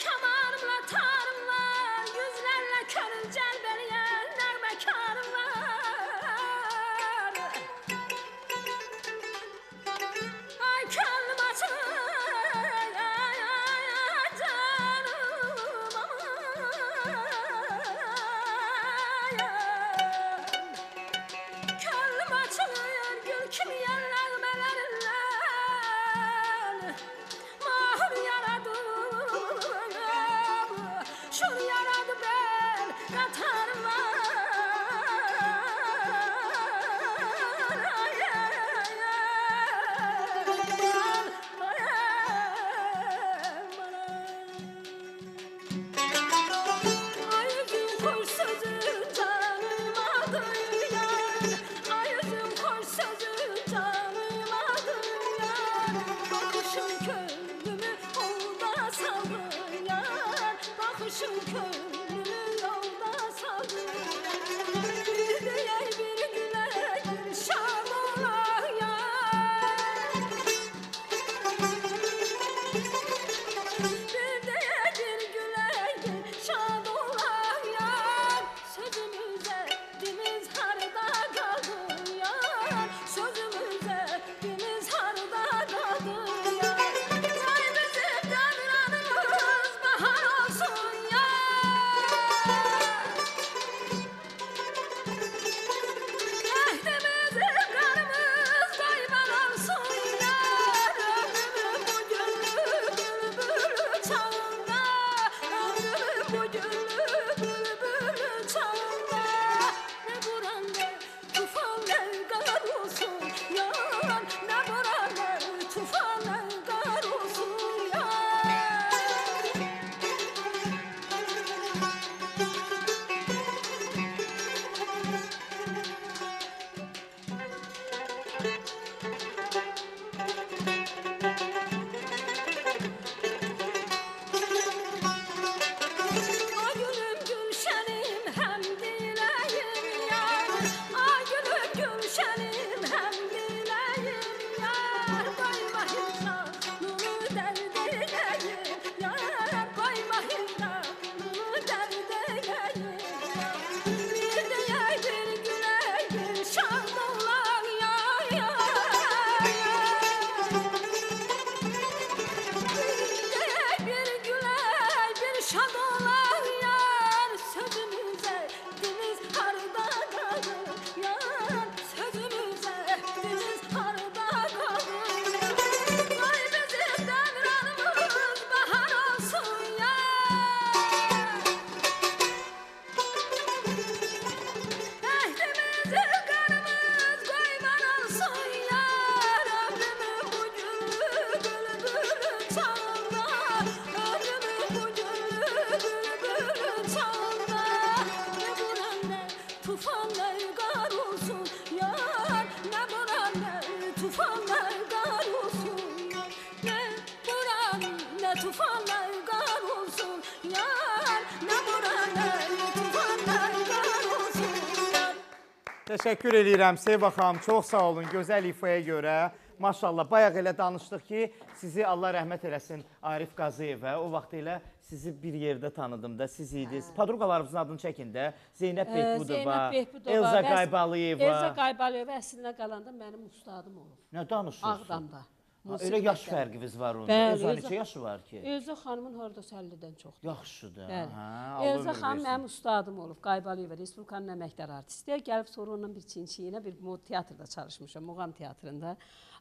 Təşəkkür edirəm Seva xanım. Çox sağ olun gözəl ifaya görə. Maşallah bayaq elə danışdıq ki, sizi Allah rəhmət eləsin Arif Qazıyevə. O vaxt elə sizi bir yerdə tanıdım da siz idiniz. Podruqalarımızın adını çəkin də. Zeynəb Behbudova, Zeynəb Behbudova, Elza Qaybalıyeva. Elza Qaybalıyeva əslində qalanda mənim ustadım olub. Nə danışırsınız? Ağdamda. Ha, Elə yaş fərqiniz var onda. Bəli, Elza neçə yaşı var ki? Elza xanımın harda 50-dən çoxdur. Yaxşıdır. Bəli. Hə, Elza xanım mənim ustadım olub, Qaybalıyeva, Respublikanın əməkdar artisti. Gəlib sonra onunla bir çinçiyinə bir mod teatrda çalışmışam, Muğam teatrında.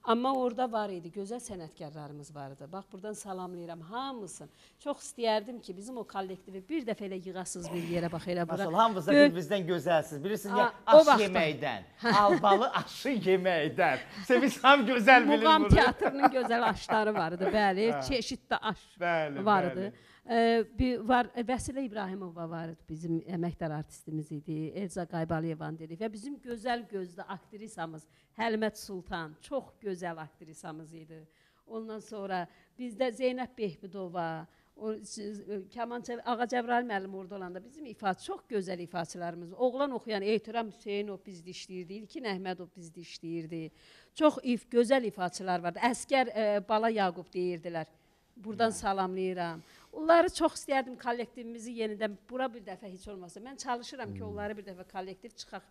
Amma orada var idi, gözəl sənətkarlarımız var idi. Bax burdan salamlayıram hamısını. Çox istəyərdim ki, bizim o kollektivi bir dəfə elə yığasız bir yerə bax elə bura. Maşallah hamınız da bir-birinizdən gözəlsiniz. Bilirsiniz ya aş yeməkdən, albalı aşı yeməkdən. Sevinç xanım gözəl bilir Muğam bunu. teatrının gözəl aşları var idi, bəli. Çeşiddə aş Bəli, var bəli. idi. Bir var Vəsilə İbrahimova var idi, bizim əməkdar artistimiz idi. Elza Qaybalıyevan dedik və bizim gözəl gözlü aktrisamız Həlmət Sultan çox gözəl aktrisamız idi. Ondan sonra bizdə Zeynəb Behbudova, o Kamança Ağa Cəbrayıl müəllim orada olanda bizim ifaçı çox gözəl ifaçılarımız. Oğlan oxuyan Ehtiram Hüseynov bizdə işləyirdi, İlkin Əhmədov bizdə işləyirdi. Çox if gözəl ifaçılar vardı. Əskər e, Bala Yaqub deyirdilər. Buradan salamlayıram. Onları çox istərdim kollektivimizi yenidən bura bir dəfə heç olmasa. Mən çalışıram ki, onları bir dəfə kollektiv çıxaq,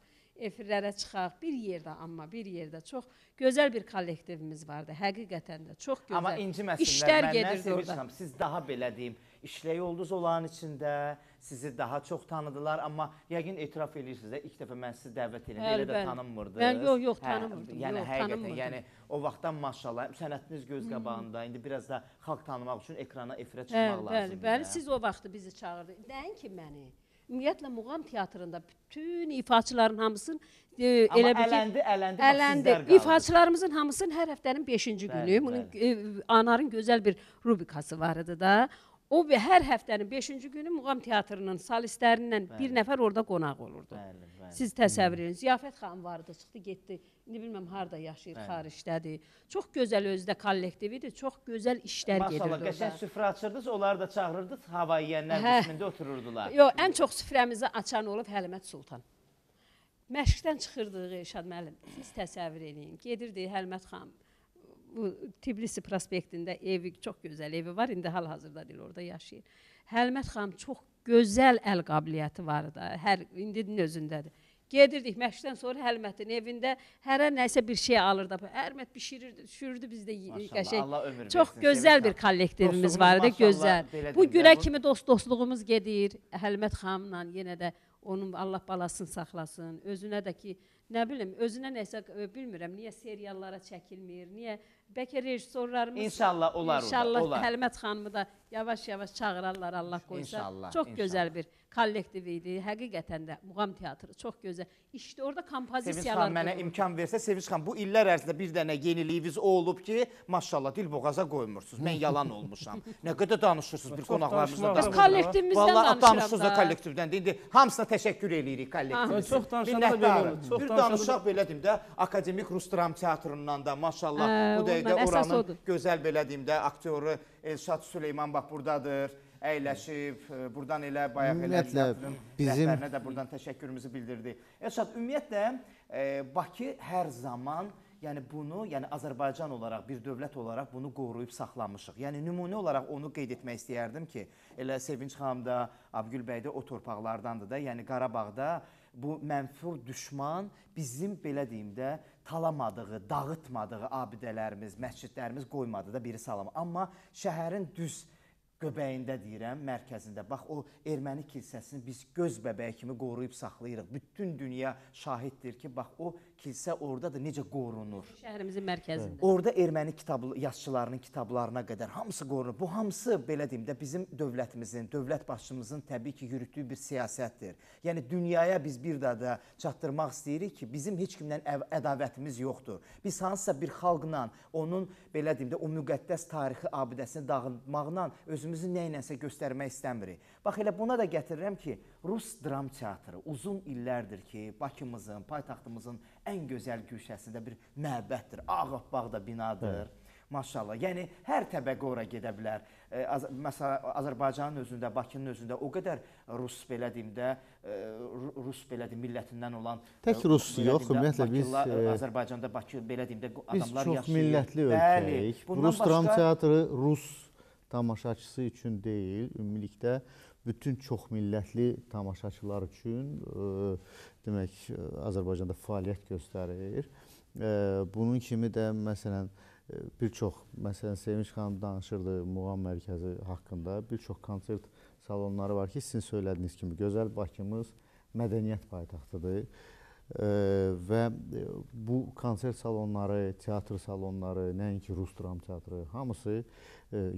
efirlərə çıxaq. Bir yerdə amma bir yerdə çox gözəl bir kollektivimiz vardı. Həqiqətən də çox gözəl. Amma inciməsinlər. İşlər gedirdi orada. siz daha belə deyim, işləyə oldunuz olan içində, sizi daha çox tanıdılar, amma yəqin etiraf edirsiniz də ilk dəfə mən sizi dəvət Bəli, elə də bəli. tanınmırdınız. Mən yox, yox, Hə, tanımırdım, Yəni yox, həqiqətən, tanınmırdım. yəni o vaxtdan maşallah sənətiniz göz qabağında. İndi biraz da xalq tanımaq üçün ekrana, efirə Bəli, çıxmaq bəli, lazımdır. bəli. da. Siz o vaxtı bizi çağırdı. Nəinki məni. Ümumiyyətlə Muğam teatrında bütün ifaçıların hamısını e, elə ki, ələndi, ələndi, Ələndi. İfaçılarımızın hamısının hər həftənin 5-ci Bəli, günü bunun e, Anarın gözəl bir rubrikası var idi da. O bir hər həftənin 5-ci günü Muğam teatrının solistlərindən bir nəfər orada qonaq olurdu. Bəli, bəli. Siz təsəvvür edin. Ziyafət xanım vardı, çıxdı, getdi. İndi bilmirəm harda yaşayır, xaricdədir. Çox gözəl özdə kollektiv idi, çox gözəl işlər Maşallah, gedirdi qəşəng orada. süfrə açırdınız, onları da çağırırdınız, hava yeyənlər Hə. qismində otururdular. Yox, ən çox süfrəmizi açan olub Həlimət Sultan. Məşqdən çıxırdıq Elşad müəllim. Siz təsəvvür eləyin. Gedirdi Həlimət xanım bu Tbilisi prospektində evi çox gözəl evi var. İndi hal-hazırda deyil orada yaşayır. Həlimət xanım çox gözəl əl qabiliyyəti var da. Hər indinin özündədir. Gedirdik məşqdən sonra Həlmətin evində hərə nəsə bir şey alırdı. Hərmət bişirirdi, düşürürdü y- Maşallah, qəşəng. Çox versin, gözəl bir kollektivimiz var idi, gözəl. Bu də, günə kimi dost dostluğumuz gedir. Həlmət xanımla yenə də onun Allah balasını saxlasın. Özünə də ki, nə bilim, özünə nəsə e, bilmirəm, niyə seriallara çəkilmir, niyə bəlkə rejissorlarımız İnşallah olar orada, İnşallah olar. Həlmət xanımı da yavaş-yavaş çağırarlar Allah qoysa. İnşallah, Çox inşallah. gözəl bir kollektiv idi. Həqiqətən də Muğam teatrı çox gözəl. İşte orada Sevinç kompozisiyalar xan mənə imkan versə, Sevinç xan bu illər ərzində bir dənə yeniliyiniz o olub ki, maşallah dil boğaza qoymursunuz. Mən yalan olmuşam. Nə qədər danışırsınız bir danışmaq Biz kollektivimizdən Vallahi danışıram danışırsınız da kollektivdən. də. İndi hamısına təşəkkür eləyirik kollektivimizə. Çox danışanda da belə olur, çox Bir danışaq belə deyim də, Akademik Rus Dram Teatrından da maşallah bu dəqiqə oranın gözəl belə deyim də aktyoru Elşad Süleyman bax burdadır. Əyləşib, e, burdan elə bayaq elə bizim- rəhbərinə də buradan təşəkkürümüzü bildirdik. Elşad, ümumiyyətlə e, Bakı hər zaman yəni bunu, yəni Azərbaycan olaraq, bir dövlət olaraq bunu qoruyub saxlamışıq. Yəni nümunə olaraq onu qeyd etmək istəyərdim ki, elə Sevinç xanım da, Abgül bəy də o torpaqlardandır da, yəni Qarabağda bu mənfur düşman bizim belə deyim də talamadığı, dağıtmadığı abidələrimiz, məscidlərimiz qoymadı da biri salam. Amma şəhərin düz göbəyində deyirəm, mərkəzində. Bax o erməni kilsəsini biz göz bəbəyi kimi qoruyub saxlayırıq. Bütün dünya şahiddir ki, bax o kilsə ordadır, necə qorunur. Şəhərimizin mərkəzində. Orda erməni kitab yazıçılarının kitablarına qədər hamısı qorunur. Bu hamısı belə deyim də bizim dövlətimizin, dövlət başçımızın təbii ki, yürütdüyü bir siyasətdir. Yəni dünyaya biz bir daha da çatdırmaq istəyirik ki, bizim heç kimlə əv- ədavətimiz yoxdur. Biz hansısa bir xalqla, onun belə deyim də o müqəddəs tarixi abidəsini dağıtmaqla özümüzü nə ilənsə göstərmək istəmirik. Bax elə buna da gətirirəm ki, Rus dram teatrı uzun illərdir ki, Bakımızın, paytaxtımızın ən gözəl güşəsində bir məbəddir. Ağappaq da binadır. Maşallah. Yəni hər təbəqə ora gedə bilər. E, Az məsələn Azərbaycanın özündə, Bakının özündə o qədər rus belə deyim də, e, Ru- rus belə deyim millətindən olan Tək e, rus belə yox, də, ümumiyyətlə biz, e, Azərbaycanda Bakı belə deyim də Biz adamlar çox yaşayır. millətli Bəli. ölkəyik. Bundan Rus dram teatrı Rus tamaşaçısı üçün deyil, ümumilikdə bütün çox millətli tamaşaçılar üçün ə, demək ə, Azərbaycanda fəaliyyət göstərir. Ə, bunun kimi də məsələn ə, bir çox məsələn Sevinç xanım danışırdı muğam mərkəzi haqqında. Bir çox konsert salonları var ki, sizin söylədiyiniz kimi gözəl Bakımız mədəniyyət paytaxtıdır. Və ə, bu konsert salonları, teatr salonları, nəinki Rus dram teatrı, hamısı ə,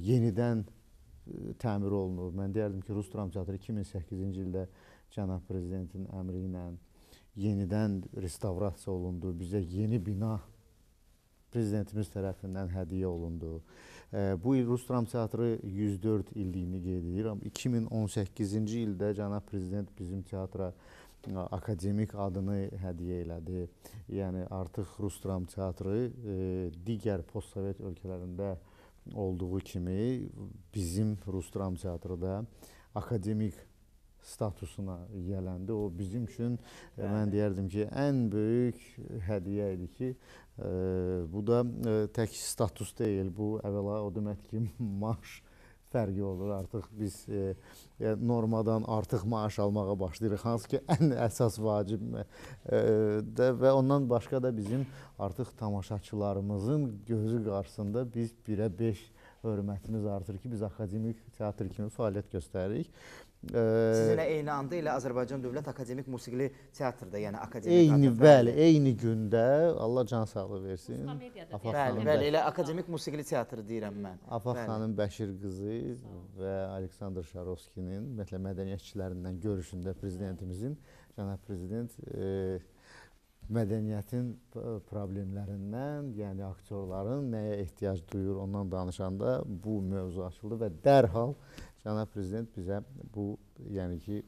yenidən ə, təmir olunur. Mən deyərdim ki, Rus dram teatrı 2008-ci ildə cənab prezidentin əmri ilə yenidən restavrasiya olundu. Bizə yeni bina prezidentimiz tərəfindən hədiyyə olundu. Bu il Rus dram teatrı 104 illiyini qeyd edir. Amma 2018-ci ildə cənab prezident bizim teatra akademik adını hədiyyə elədi. Yəni artıq Rus dram teatrı ə, digər postsovet ölkələrində olduğu kimi bizim Rus dram teatrı da akademik statusuna yiyələndi. O bizim üçün e, mən deyərdim ki, ən böyük hədiyyə idi ki, e, bu da e, tək status deyil, bu əvvəla o deməkdir ki, maaş fərqi olur. Artıq biz e, e, normadan artıq maaş almağa başlayırıq. Hansı ki, ən əsas vacib e, də və ondan başqa da bizim artıq tamaşaçılarımızın gözü qarşısında biz 1-ə 5 hörmətimiz artır ki, biz akademik teatr kimi fəaliyyət göstəririk. Sizinlə eyni anda elə Azərbaycan Dövlət Akademik Musiqili Teatrda, yəni akademik Eyni, bəli, eyni gündə Allah can sağlığı versin. Afaq Bəli, xanım, bəli, elə akademik musiqili teatrı deyirəm mən. Afaq xanım Bəşir qızı və Aleksandr Şarovskinin ümumiyyətlə mədəniyyətçilərindən görüşündə prezidentimizin cənab prezident e, mədəniyyətin problemlərindən, yəni aktyorların nəyə ehtiyac duyur ondan danışanda bu mövzu açıldı və dərhal cənab prezident bizə bu yəni ki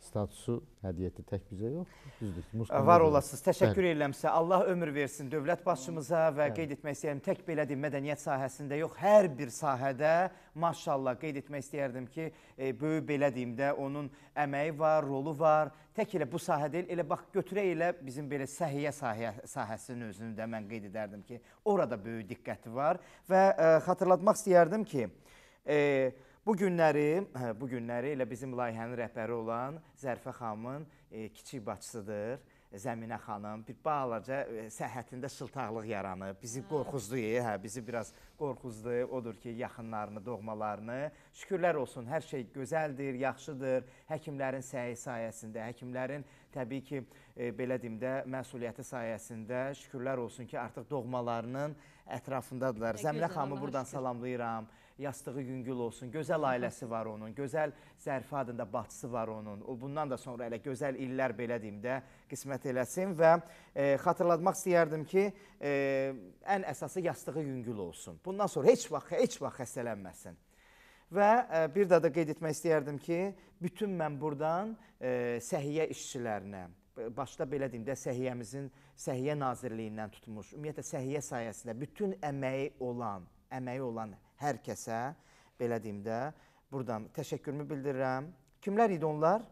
statusu hədiyyə etdi tək bizə yox, düzdür. Var olasınız. Təşəkkür edirəm sizə. Allah ömür versin dövlət başçımıza və qeyd etmək istəyirəm tək belə deyim mədəniyyət sahəsində yox, hər bir sahədə maşallah qeyd etmək istəyərdim ki, e, böyük belə deyim də onun əməyi var, rolu var. Tək elə bu sahə deyil, elə bax götürək elə bizim belə səhiyyə sahə, sahəsinin özünü də mən qeyd edərdim ki, orada böyük diqqəti var və ə, xatırlatmaq istəyərdim ki, e, Bu günləri, hə, bu günləri elə bizim layihənin rəhbəri olan Zərfə xanımın e, kiçik bacısıdır. Zəminə xanım bir balaca e, səhhətində şıltaqlıq yaranıb. Bizi qorxuzdu, hə, bizi biraz qorxuzdu. Odur ki, yaxınlarını, doğmalarını şükürlər olsun, hər şey gözəldir, yaxşıdır. Həkimlərin səyi sayəsində, həkimlərin təbii ki, e, belə deyim də, məsuliyyəti sayəsində şükürlər olsun ki, artıq doğmalarının ətrafındadılar. Və Zəminə xanımı buradan şükür. salamlayıram. Yastığı yüngül olsun. Gözəl ailəsi var onun. Gözəl Zərfə adında bacısı var onun. O bundan da sonra elə gözəl illər belə deyim də qismət eləsin və e, xatırlatmaq istəyərdim ki, e, ən əsası yastığı yüngül olsun. Bundan sonra heç vaxt heç vaxt xəstələnməsin. Və ə, bir daha da qeyd etmək istəyərdim ki, bütün mən burdan ə, səhiyyə işçilərinə, başda belə deyim də səhiyyəmizin Səhiyyə Nazirliyindən tutmuş, ümumiyyətlə səhiyyə sayəsində bütün əməyi olan, əməyi olan hər kəsə belə deyim də burdan təşəkkürümü bildirirəm. Kimlər idi onlar?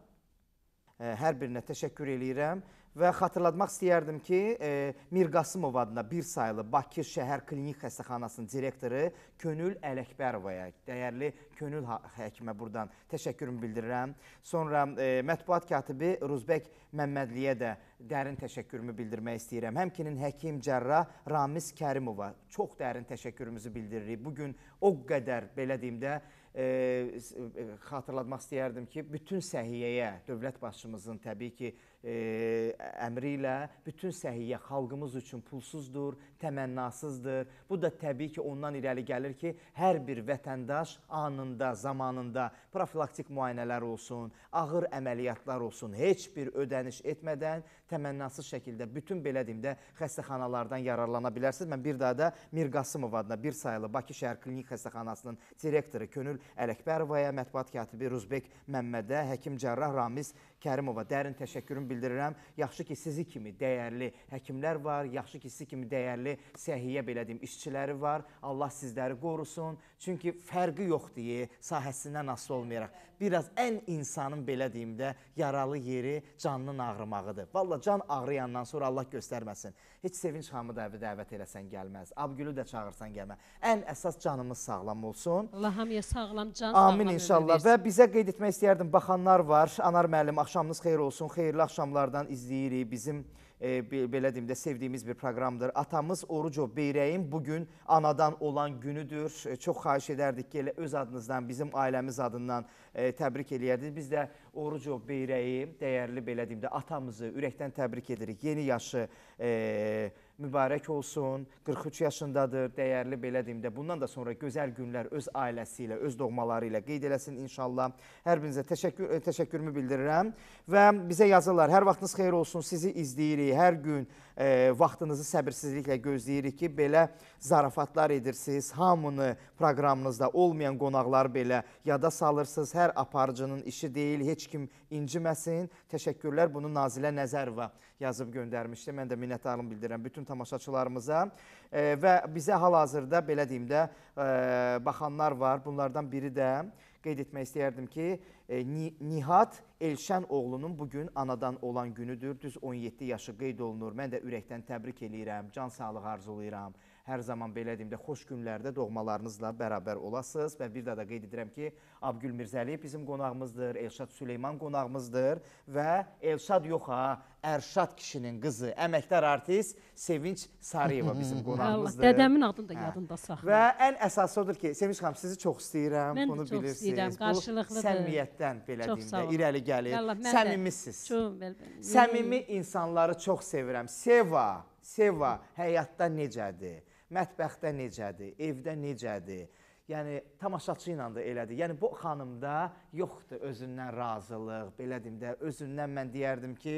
Hər birinə təşəkkür eləyirəm və xatırlatmaq istəyərdim ki, e, Mir Qasımov adına bir saylı Bakı şəhər klinik xəstəxanasının direktoru Könül Ələkbərovaya, dəyərli Könül həkimə buradan təşəkkürümü bildirirəm. Sonra e, mətbuat katibi Ruzbək Məmmədliyə də dərin təşəkkürümü bildirmək istəyirəm. Həmçinin həkim cərrah Ramiz Kərimova çox dərin təşəkkürümüzü bildiririk. Bu gün o qədər belə deyim də e, e, xatırlatmaq istəyərdim ki, bütün səhiyyəyə dövlət başçımızın təbii ki, e, əmri ilə bütün səhiyyə xalqımız üçün pulsuzdur, təmənnasızdır. Bu da təbii ki, ondan irəli gəlir ki, hər bir vətəndaş anında, zamanında profilaktik müayinələr olsun, ağır əməliyyatlar olsun, heç bir ödəniş etmədən təmənnasız şəkildə bütün belə deyim də xəstəxanalardan yararlana bilərsiniz. Mən bir daha da Mir Qasımov adına bir sayılı Bakı şəhər klinik xəstəxanasının direktoru Könül Ələkbərovaya, mətbuat katibi Ruzbek Məmmədə, həkim cərrah Ramiz Kərimova dərin təşəkkürümü bildirirəm. Yaxşı ki, sizi kimi dəyərli həkimlər var, yaxşı ki, sizi kimi dəyərli səhiyyə belə deyim işçiləri var. Allah sizləri qorusun. Çünki fərqi yoxdur, sahəsindən asılı olmayaraq. Biraz ən insanın belə deyim də yaralı yeri canının ağrımağıdır. Valla can ağrıyandan sonra Allah göstərməsin. Heç Sevinç xanımı da evə dəvət eləsən gəlməz. Abgülü də çağırsan gəlməz. Ən əsas canımız sağlam olsun. Allah hamıya sağlam can, Amin inşallah. Və bizə qeyd etmək istəyərdim, baxanlar var. Anar müəllim, axşamınız xeyir olsun. Xeyirli axşamlardan izləyirik. Bizim e, be- belə deyim də sevdiyimiz bir proqramdır. Atamız Orucov Beyrəyin bu gün anadan olan günüdür. E, çox xahiş edərdik ki, elə öz adınızdan, bizim ailəmiz adından e, təbrik eləyərdiniz. Biz də Orucov Beyrəyi, dəyərli belə deyim də atamızı ürəkdən təbrik edirik. Yeni yaşı e, mübarək olsun. 43 yaşındadır, dəyərli belə deyim də. Bundan da sonra gözəl günlər öz ailəsi ilə, öz doğmaları ilə qeyd eləsin inşallah. Hər birinizə təşəkkür e, təşəkkürümü bildirirəm və bizə yazırlar. Hər vaxtınız xeyir olsun. Sizi izləyirik. Hər gün e, vaxtınızı səbirsizliklə gözləyirik ki, belə zarafatlar edirsiniz. Hamını proqramınızda olmayan qonaqlar belə yada salırsınız. Hər aparıcının işi deyil, heç kim inciməsin. Təşəkkürlər. Bunu Nazilə Nəzərova yazıb göndərmişdi. Mən də minnətdarlığımı bildirirəm bütün tamaşaçılarımıza. E, və bizə hal-hazırda belə deyim də e, baxanlar var. Bunlardan biri də qeyd etmək istəyərdim ki, e, Ni- Nihat Elşən oğlunun bu gün anadan olan günüdür. Düz 17 yaşı qeyd olunur. Mən də ürəkdən təbrik eləyirəm. Can sağlığı arzulayıram. Hər zaman belə deyim də xoş günlərdə doğmalarınızla bərabər olasınız və bir daha da qeyd edirəm ki, Abgül Mirzəliyev bizim qonağımızdır, Elşad Süleyman qonağımızdır və Elşad yox ha, Ərşad kişinin qızı, əməkdar artist Sevinç Sarıyeva bizim qonağımızdır. dədəmin adını da Hə. yadında saxla. Və ən əsası odur ki, Sevinç xanım sizi çox istəyirəm, Mən bunu çox bilirsiniz. istəyirəm, Bu qarşılıqlıdır. səmimiyyətdən belə Çox deyim də irəli gəlir. Mən Səmimisiz. Çox belə. Səmimi insanları çox sevirəm. Seva, Seva həyatda necədir? Mətbəxdə necədir? Evdə necədir? Yəni tamaşaçı ilə də elədir. Yəni bu xanımda yoxdur özündən razılıq, belə deyim də, özündən mən deyərdim ki,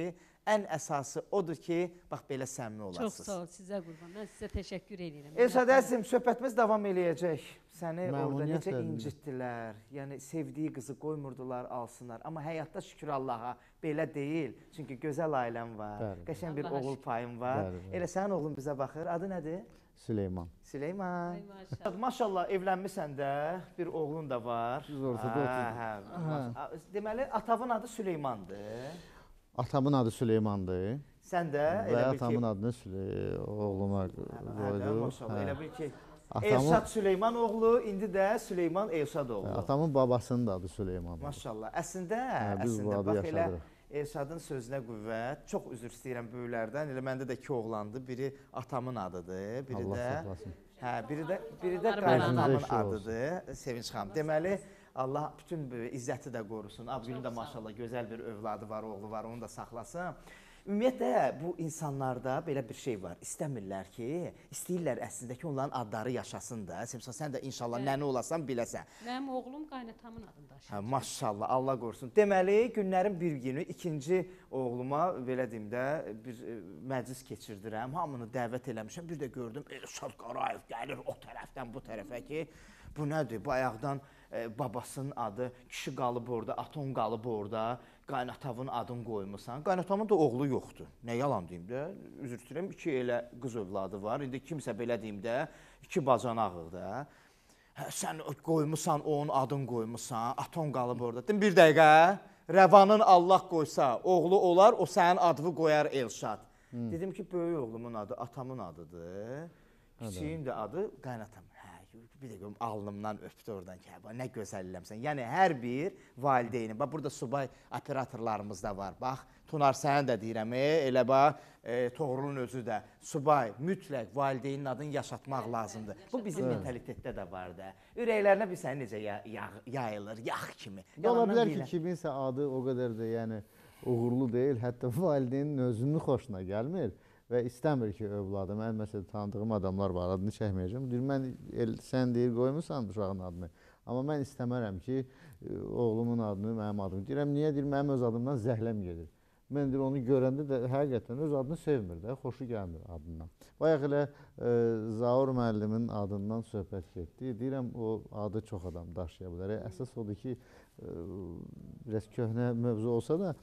ən əsası odur ki, bax belə səmimi Çox olasınız. sağ ol sizə qurban. Mən sizə təşəkkür edirəm. Elşad əzizim, söhbətimiz davam eləyəcək. Səni orada necə incitdilər. Yəni sevdiyi qızı qoymurdular alsınlar. Amma həyatda şükür Allaha belə deyil. Çünki gözəl ailəm var. Qəşəng bir oğul payım var. Elə sənin oğlun bizə baxır. Adı nədir? Süleyman. Süleyman. Ay maşallah. Maşallah evlənmisən də, bir oğlun da var. Biz ortada Hə, hə. maş- Deməli atavın adı Süleymandır. Atamın adı Süleymandır Sən də və elə bil atamın ki, adını Süle oğluma Hə, də, qoydu. maşallah. Hə. Elə bil ki, Atamın, Elşad Süleyman oğlu, indi də Süleyman Elşad oğlu. atamın babasının da adı Süleymandır. Maşallah. Əslində, Hə, əslində bax elə yaşadırıq. Elşadın sözünə qüvvət. Çox üzr istəyirəm böyüklərdən. Elə məndə də iki oğlandı. Biri atamın adıdır, biri Allah də saxlasın. hə, biri də biri də qaynanamın adıdır. Sevinç xanım. Deməli Allah bütün izzəti də qorusun. Abgülün də maşallah gözəl bir övladı var, oğlu var, onu da saxlasın. Ümumiyyətlə bu insanlarda belə bir şey var. İstəmirlər ki, istəyirlər əslində ki, onların adları yaşasın da. Semsa sən də inşallah Bəli. nənə olasan biləsən. Mənim oğlum qaynatamın adını daşıyır. Hə, maşallah, Allah qorusun. Deməli, günlərin bir günü ikinci oğluma belə deyim də bir e, məclis keçirdirəm. Hamını dəvət eləmişəm. Bir də gördüm Elşad Qarayev gəlir o tərəfdən bu tərəfə ki, bu nədir? Bayaqdan e, babasının adı, kişi qalıb orada, aton qalıb orada. Qaynatavın adını qoymusan. Qaynatamın da oğlu yoxdur. Nə yalan deyim də? Üzr istəyirəm, iki elə qız övladı var. İndi kimsə belə deyim də, iki bacanağıq da. Hə, sən qoymusan, onun adını qoymusan, aton qalıb orada. Dedim bir dəqiqə. Rəvanın Allah qoysa, oğlu olar, o sənin adını qoyar Elşad. Dedim ki, böyük oğlumun adı atamın adıdır. Kiçiyin də adı qaynatam. Bir dəqiqə alnımdan öpdü oradan ki, bax, nə gözəl eləmsən. Yəni hər bir valideynin, bax burada subay operatorlarımız da var. Bax, Tunar sənə də deyirəm, e, elə bax, e, Toğrulun özü də subay mütləq valideynin adını yaşatmaq lazımdır. Bu bizim mentalitetdə də var da. Ürəklərinə bilsən necə ya, yağ, yayılır, yağ kimi. Ya Ola bilər ki, kiminsə adı o qədər də yəni uğurlu deyil, hətta valideynin özünün xoşuna gəlmir və istəmir ki, övladı. Mən məsələn tanıdığım adamlar var, adını çəkməyəcəm. Deyir mən el, sən deyir qoymusan uşağın adını. Amma mən istəmərəm ki, e, oğlumun adını mənim adımı. Deyirəm niyə? Deyir mənim öz adımdan zəhləm gedir. Mən deyir onu görəndə də həqiqətən öz adını sevmir də, xoşu gəlmir adından. Bayaq elə e, Zaur müəllimin adından söhbət getdi. Deyirəm o adı çox adam daşıya bilər. E, Əsas odur ki, e, biraz köhnə mövzu olsa da,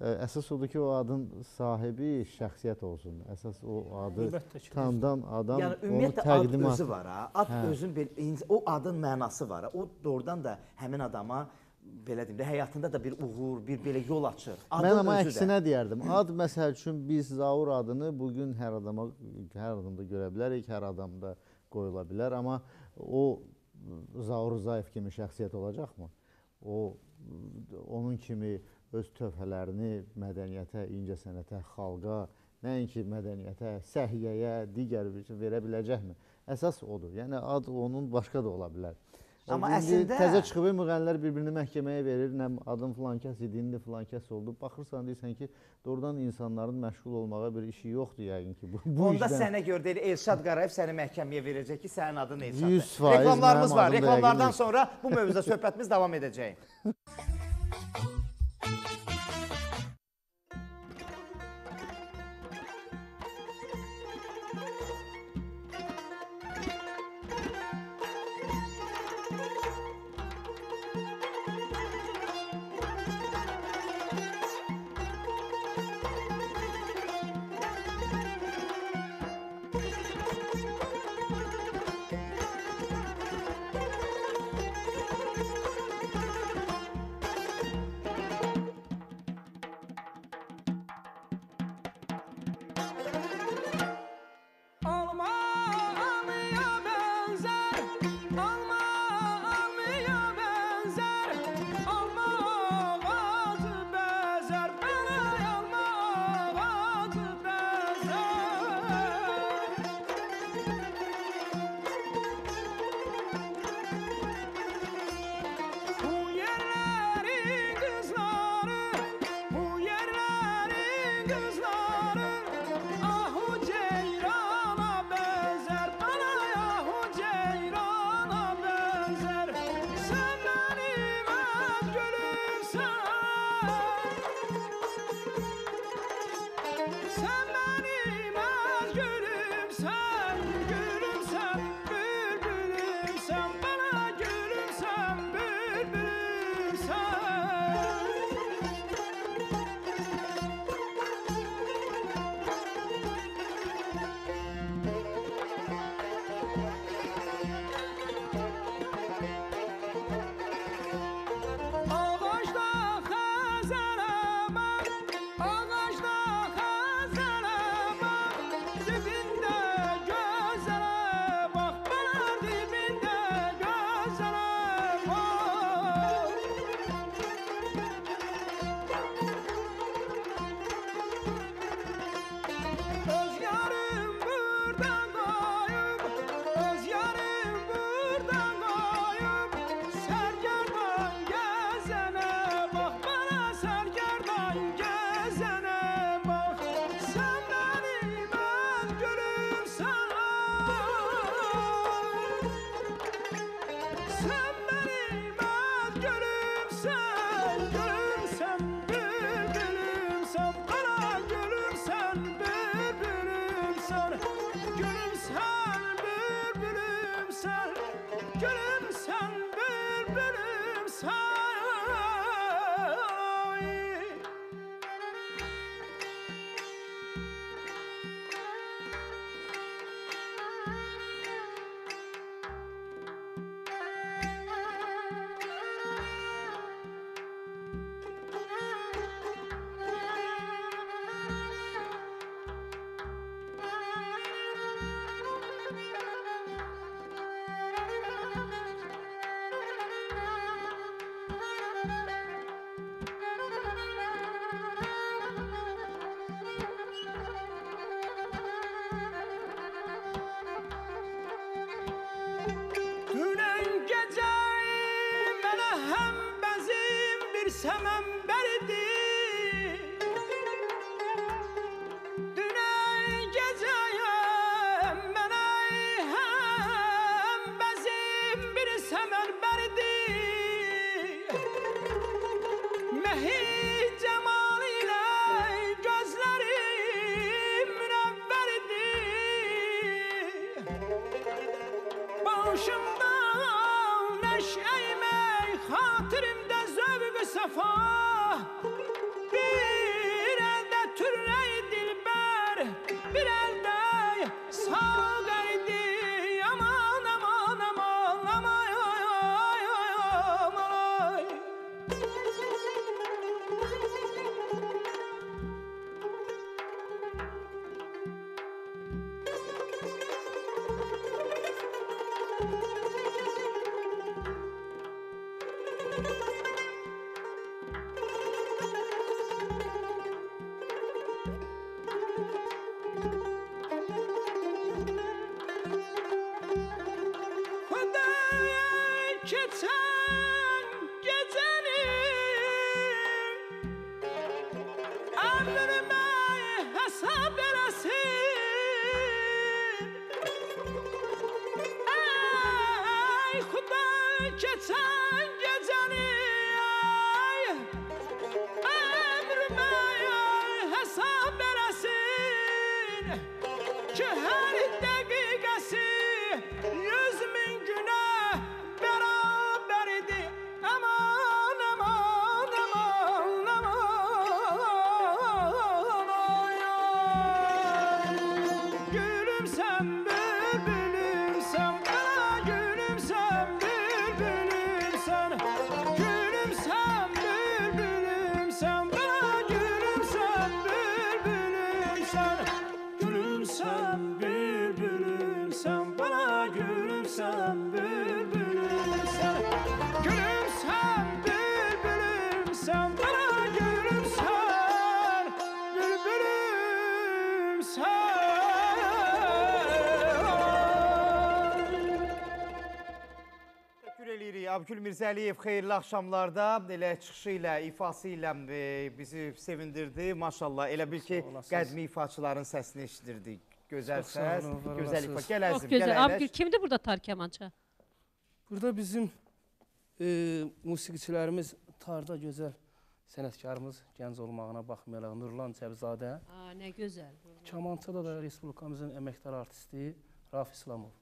e, əsas odur ki, o adın sahibi şəxsiyyət olsun. Əsas o adı tanıdan adam Yəni onu ümumiyyətlə ad özü var ha. Ad Hə. özün bir o adın mənası var. O doğrudan da həmin adama belə deyim də həyatında da bir uğur, bir belə yol açır. Adın Mən amma özü də. əksinə deyərdim. Ad məsəl üçün biz Zaur adını bu gün hər adama hər adamda görə bilərik, hər adamda qoyula bilər, amma o Zaur Zayev kimi şəxsiyyət olacaqmı? O onun kimi öz tövhələrini mədəniyyətə, incəsənətə, xalqa, nəinki mədəniyyətə, səhiyyəyə, digər bir verə biləcəkmi? Əsas odur. Yəni ad onun başqa da ola bilər. Amma əslində- təzə çıxıb müğənnilər bir-birini məhkəməyə verir, nə adım filan kəs idi, indi filan kəs oldu. Baxırsan deyirsən ki, doğrudan insanların məşğul olmağa bir işi yoxdur yəqin ki. Bu, bu Onda işdən- sənə görə deyil Elşad Qarayev səni məhkəməyə verəcək ki, sənin adın Elşaddır. 100% Reklamlarımız var. Reklamlardan sonra bu mövzuda söhbətimiz davam edəcək. mənə Mirzəliyev xeyirli axşamlarda elə çıxışı ilə, ifası ilə e, bizi sevindirdi. Maşallah elə bil ki, qədimi ifaçıların səsini eşidirdik. Gözəl səs, gözəl ifa. Gəl əzim, gözəl. gəl Abgül əyləş. kimdir burada tar kamança? Burada bizim e, musiqiçilərimiz tarda gözəl sənətkarımız gənc olmağına baxmayaraq Nurlan Cəbzadə, Aa, nə gözəl. Kamançada da Respublikamızın əməkdar artisti Raf İslamov.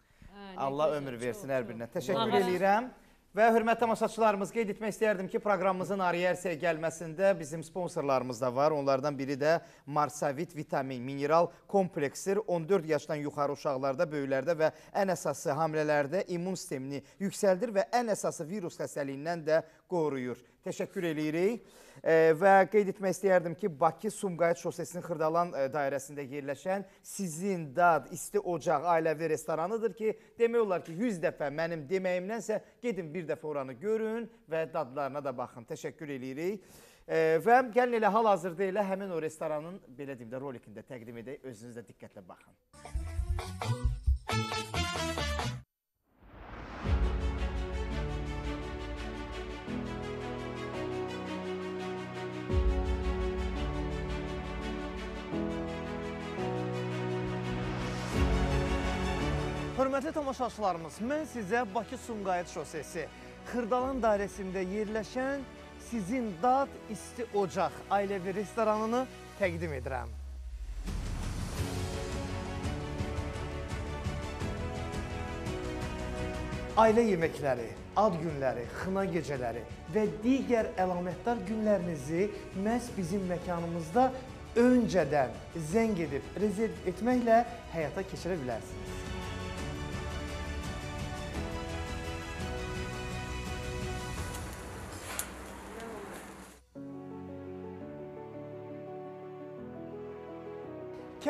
Allah ömür versin hər birinə. Təşəkkür Allah- eləyirəm. Və hörmətli tamaşaçılarımız qeyd etmək istəyərdim ki, proqramımızın Ariyersiya gəlməsində bizim sponsorlarımız da var. Onlardan biri də Marsavit vitamin mineral kompleksir. 14 yaşdan yuxarı uşaqlarda, böyüklərdə və ən əsası hamilələrdə immun sistemini yüksəldir və ən əsası virus xəstəliyindən də qoruyur. Təşəkkür eləyirik. E, və qeyd etmək istəyərdim ki, Bakı Sumqayıt şosesinin Xırdalan e, dairəsində yerləşən Sizin Dad İsti Ocaq ailəvi restoranıdır ki, demək olar ki, 100 dəfə mənim deməyimdənsə gedin bir dəfə oranı görün və dadlarına da baxın. Təşəkkür eləyirik. E, və gəlin elə hal-hazırda elə həmin o restoranın belə deyim də rolikində təqdim edək. Özünüz də diqqətlə baxın. Hörmətli tamaşaçılarımız, mən sizə Bakı Sumqayıt şosesi, Xırdalan dairəsində yerləşən Sizin Dad İsti Ocaq ailəvi restoranını təqdim edirəm. Ailə yeməkləri, ad günləri, xına gecələri və digər əlamətdar günlərinizi məhz bizim məkanımızda öncədən zəng edib rezerv etməklə həyata keçirə bilərsiniz.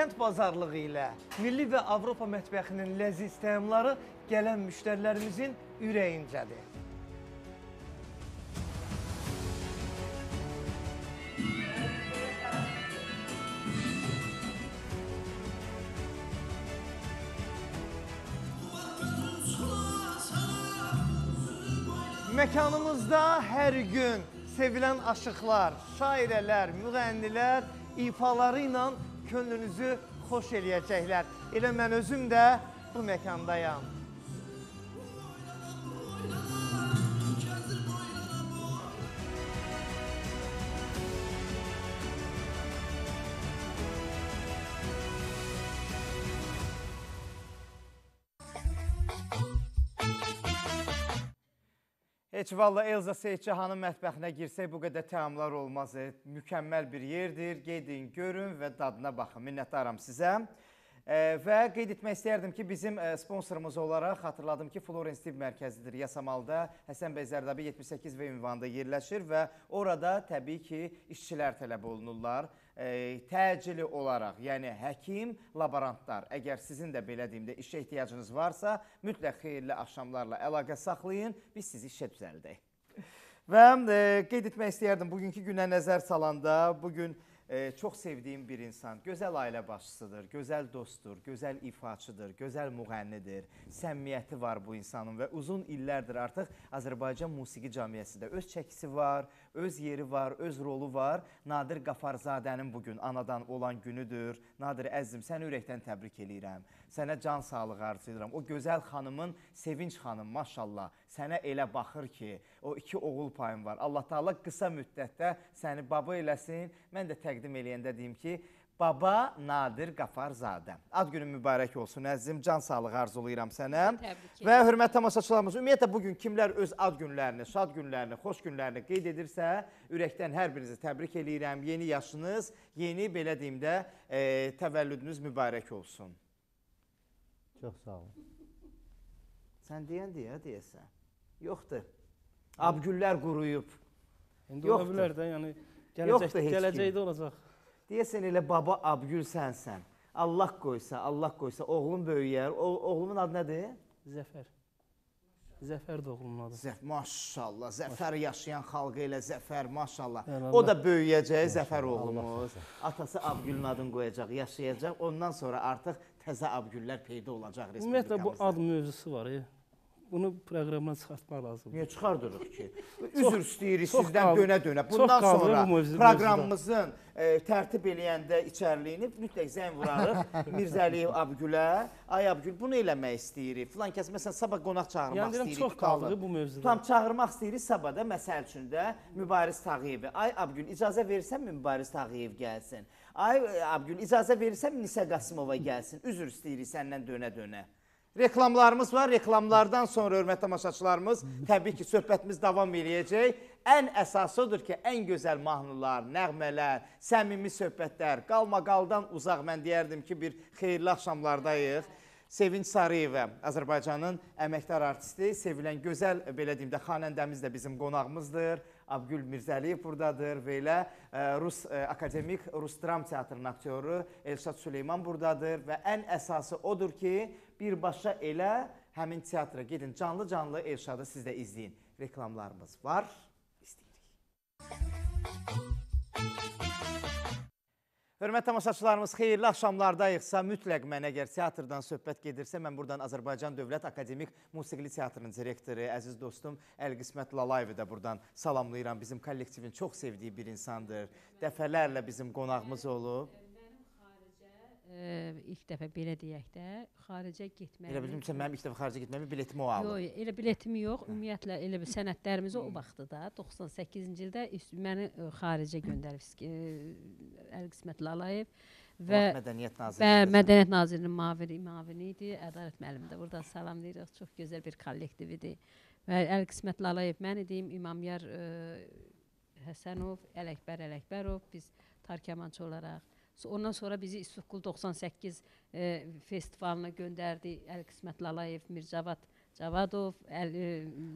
Kənd bazarlığı ilə milli və Avropa mətbəxinin ləziz təamları gələn müştərilərimizin ürəyincədir. Məkanımızda hər gün sevilən aşıqlar, şairələr, müğənnilər ifaları ilə könlünüzü xoş eləyəcəklər. Elə mən özüm də bu məkandayam. Heç valla Elza Seyidçi xanım mətbəxinə girsək bu qədər təamlar olmaz. E, Mükəmməl bir yerdir. Gedin, görün və dadına baxın. Minnətdaram sizə. E, və qeyd etmək istərdim ki, bizim e, sponsorumuz olaraq xatırladım ki, Florence Tibb mərkəzidir Yasamalda. Həsən bəy Zərdabi 78 və ünvanında yerləşir və orada təbii ki, işçilər tələb olunurlar. E, təcili olaraq, yəni həkim, laborantlar, əgər sizin də belə deyim də işə ehtiyacınız varsa, mütləq xeyirli axşamlarla əlaqə saxlayın, biz sizi işə düzəldək. Və e, qeyd etmək istəyərdim bugünkü günə nəzər salanda, bu gün e, çox sevdiyim bir insan, gözəl ailə başçısıdır, gözəl dostdur, gözəl ifaçıdır, gözəl müğənnidir. Səmimiyyəti var bu insanın və uzun illərdir artıq Azərbaycan musiqi cəmiyyətində öz çəkisi var, öz yeri var, öz rolu var. Nadir Qafarzadənin bu gün anadan olan günüdür. Nadir əzizim, səni ürəkdən təbrik eləyirəm. Sənə can sağlığı arzulayıram. O gözəl xanımın Sevinç xanım maşallah sənə elə baxır ki, o iki oğul payın var. Allah Taala qısa müddətdə səni baba eləsin. Mən də təqdim eləyəndə deyim ki, Baba Nadir Qafarzadə. Ad günün mübarək olsun əzizim. Can sağlığı arzulayıram sənə. Və hörmətli tamaşaçılarımız, ümumiyyətlə bu gün kimlər öz ad günlərini, şad günlərini, xoş günlərini qeyd edirsə, ürəkdən hər birinizi təbrik eləyirəm. Yeni yaşınız, yeni belə deyim də, e, təvəllüdünüz mübarək olsun. Çox sağ olun. Sən deyən deyə deyəsən. Yoxdur. Abgüllər quruyub. İndi Yoxdur. ola bilər də, yəni gələcəkdə olacaq. Deyəsən elə baba Abgül sənsən. Allah qoysa, Allah qoysa oğlum böyüyər. O, oğlumun adı nədir? Zəfər. Zəfər də oğlumun adı. Zəf maşallah. Zəfər yaşayan xalqı elə Zəfər maşallah. O da böyüyəcək Zəfər oğlumuz. Atası Abgülün adını qoyacaq, yaşayacaq. Ondan sonra artıq təzə Abgüllər peyda olacaq Ümumiyyətlə bu respublikamızda. ad mövzusu var. Ya. Bunu proqramdan çıxartmaq lazımdır. Niyə çıxardırıq ki? Üzr istəyirik çox sizdən dönə-dönə. çox Bundan sonra bu proqramımızın e, tərtib eləyəndə içərliyini mütləq zəng vurarıq Mirzəliyev Abgülə. Ay Abgül, bunu eləmək istəyirik. Filan kəs məsələn sabah qonaq çağırmaq Yəni istəyirik. çox tutalım. qaldı bu mövzuda. Tam çağırmaq istəyirik sabah da məsəl üçün də Mübariz Tağıyevi. Ay Abgül, icazə versənmi Mübariz Tağıyev gəlsin? Ay Abgül, icazə versənmi Nisə Qasımova gəlsin? Üzr istəyirik səndən dönə-dönə. Reklamlarımız var. Reklamlardan sonra hörmətli tamaşaçılarımız təbii ki, söhbətimiz davam eləyəcək. Ən əsası odur ki, ən gözəl mahnılar, nəğmələr, səmimi söhbətlər, qalmaqaldan uzaq mən deyərdim ki, bir xeyirli axşamlardayıq. Sevinç Sarıyeva, Azərbaycanın əməkdar artisti, sevilən gözəl belə deyim də xanəndəmiz də bizim qonağımızdır. Abgül Mirzəliyev burdadır və elə e, Rus e, akademik Rus dram teatrının aktyoru Elşad Süleyman burdadır və ən əsası odur ki, birbaşa elə həmin teatra gedin canlı-canlı Elşadı siz də izləyin. Reklamlarımız var. Hörmətli tamaşaçılarımız, xeyirli axşamlardayıqsa, mütləq mən əgər teatrdan söhbət gedirsə, mən buradan Azərbaycan Dövlət Akademik Musiqili Teatrının direktoru, əziz dostum Əlqismət Lalayevi də buradan salamlayıram. Bizim kollektivin çox sevdiyi bir insandır. Dəfələrlə bizim qonağımız olub. Ə, ilk dəfə belə deyək də, xaricə getmək. Elə ki, mənim ilk dəfə xaricə getməmi biletimi o aldı. Yox, elə biletimi yox. Ümumiyyətlə elə bir sənədlərimiz o vaxtı da 98-ci ildə məni xaricə göndərib Əl Qismət Lalayev və Mədəniyyət və Nazirliyi. Mədəniyyət Nazirinin müavini, müavini idi. Ədalət müəllimi də burada salamlayırıq. Çox gözəl bir kollektiv idi. Və Əl Qismət Lalayev mən idim, İmamyar Həsənov, Ələkbər Ələkbərov, biz tarkamançı olaraq Ondan sonra bizi İstiqlal 98 e, festivalına göndərdi Əl Qismət Lalayev, Mircavad Cavadov, Əl, e,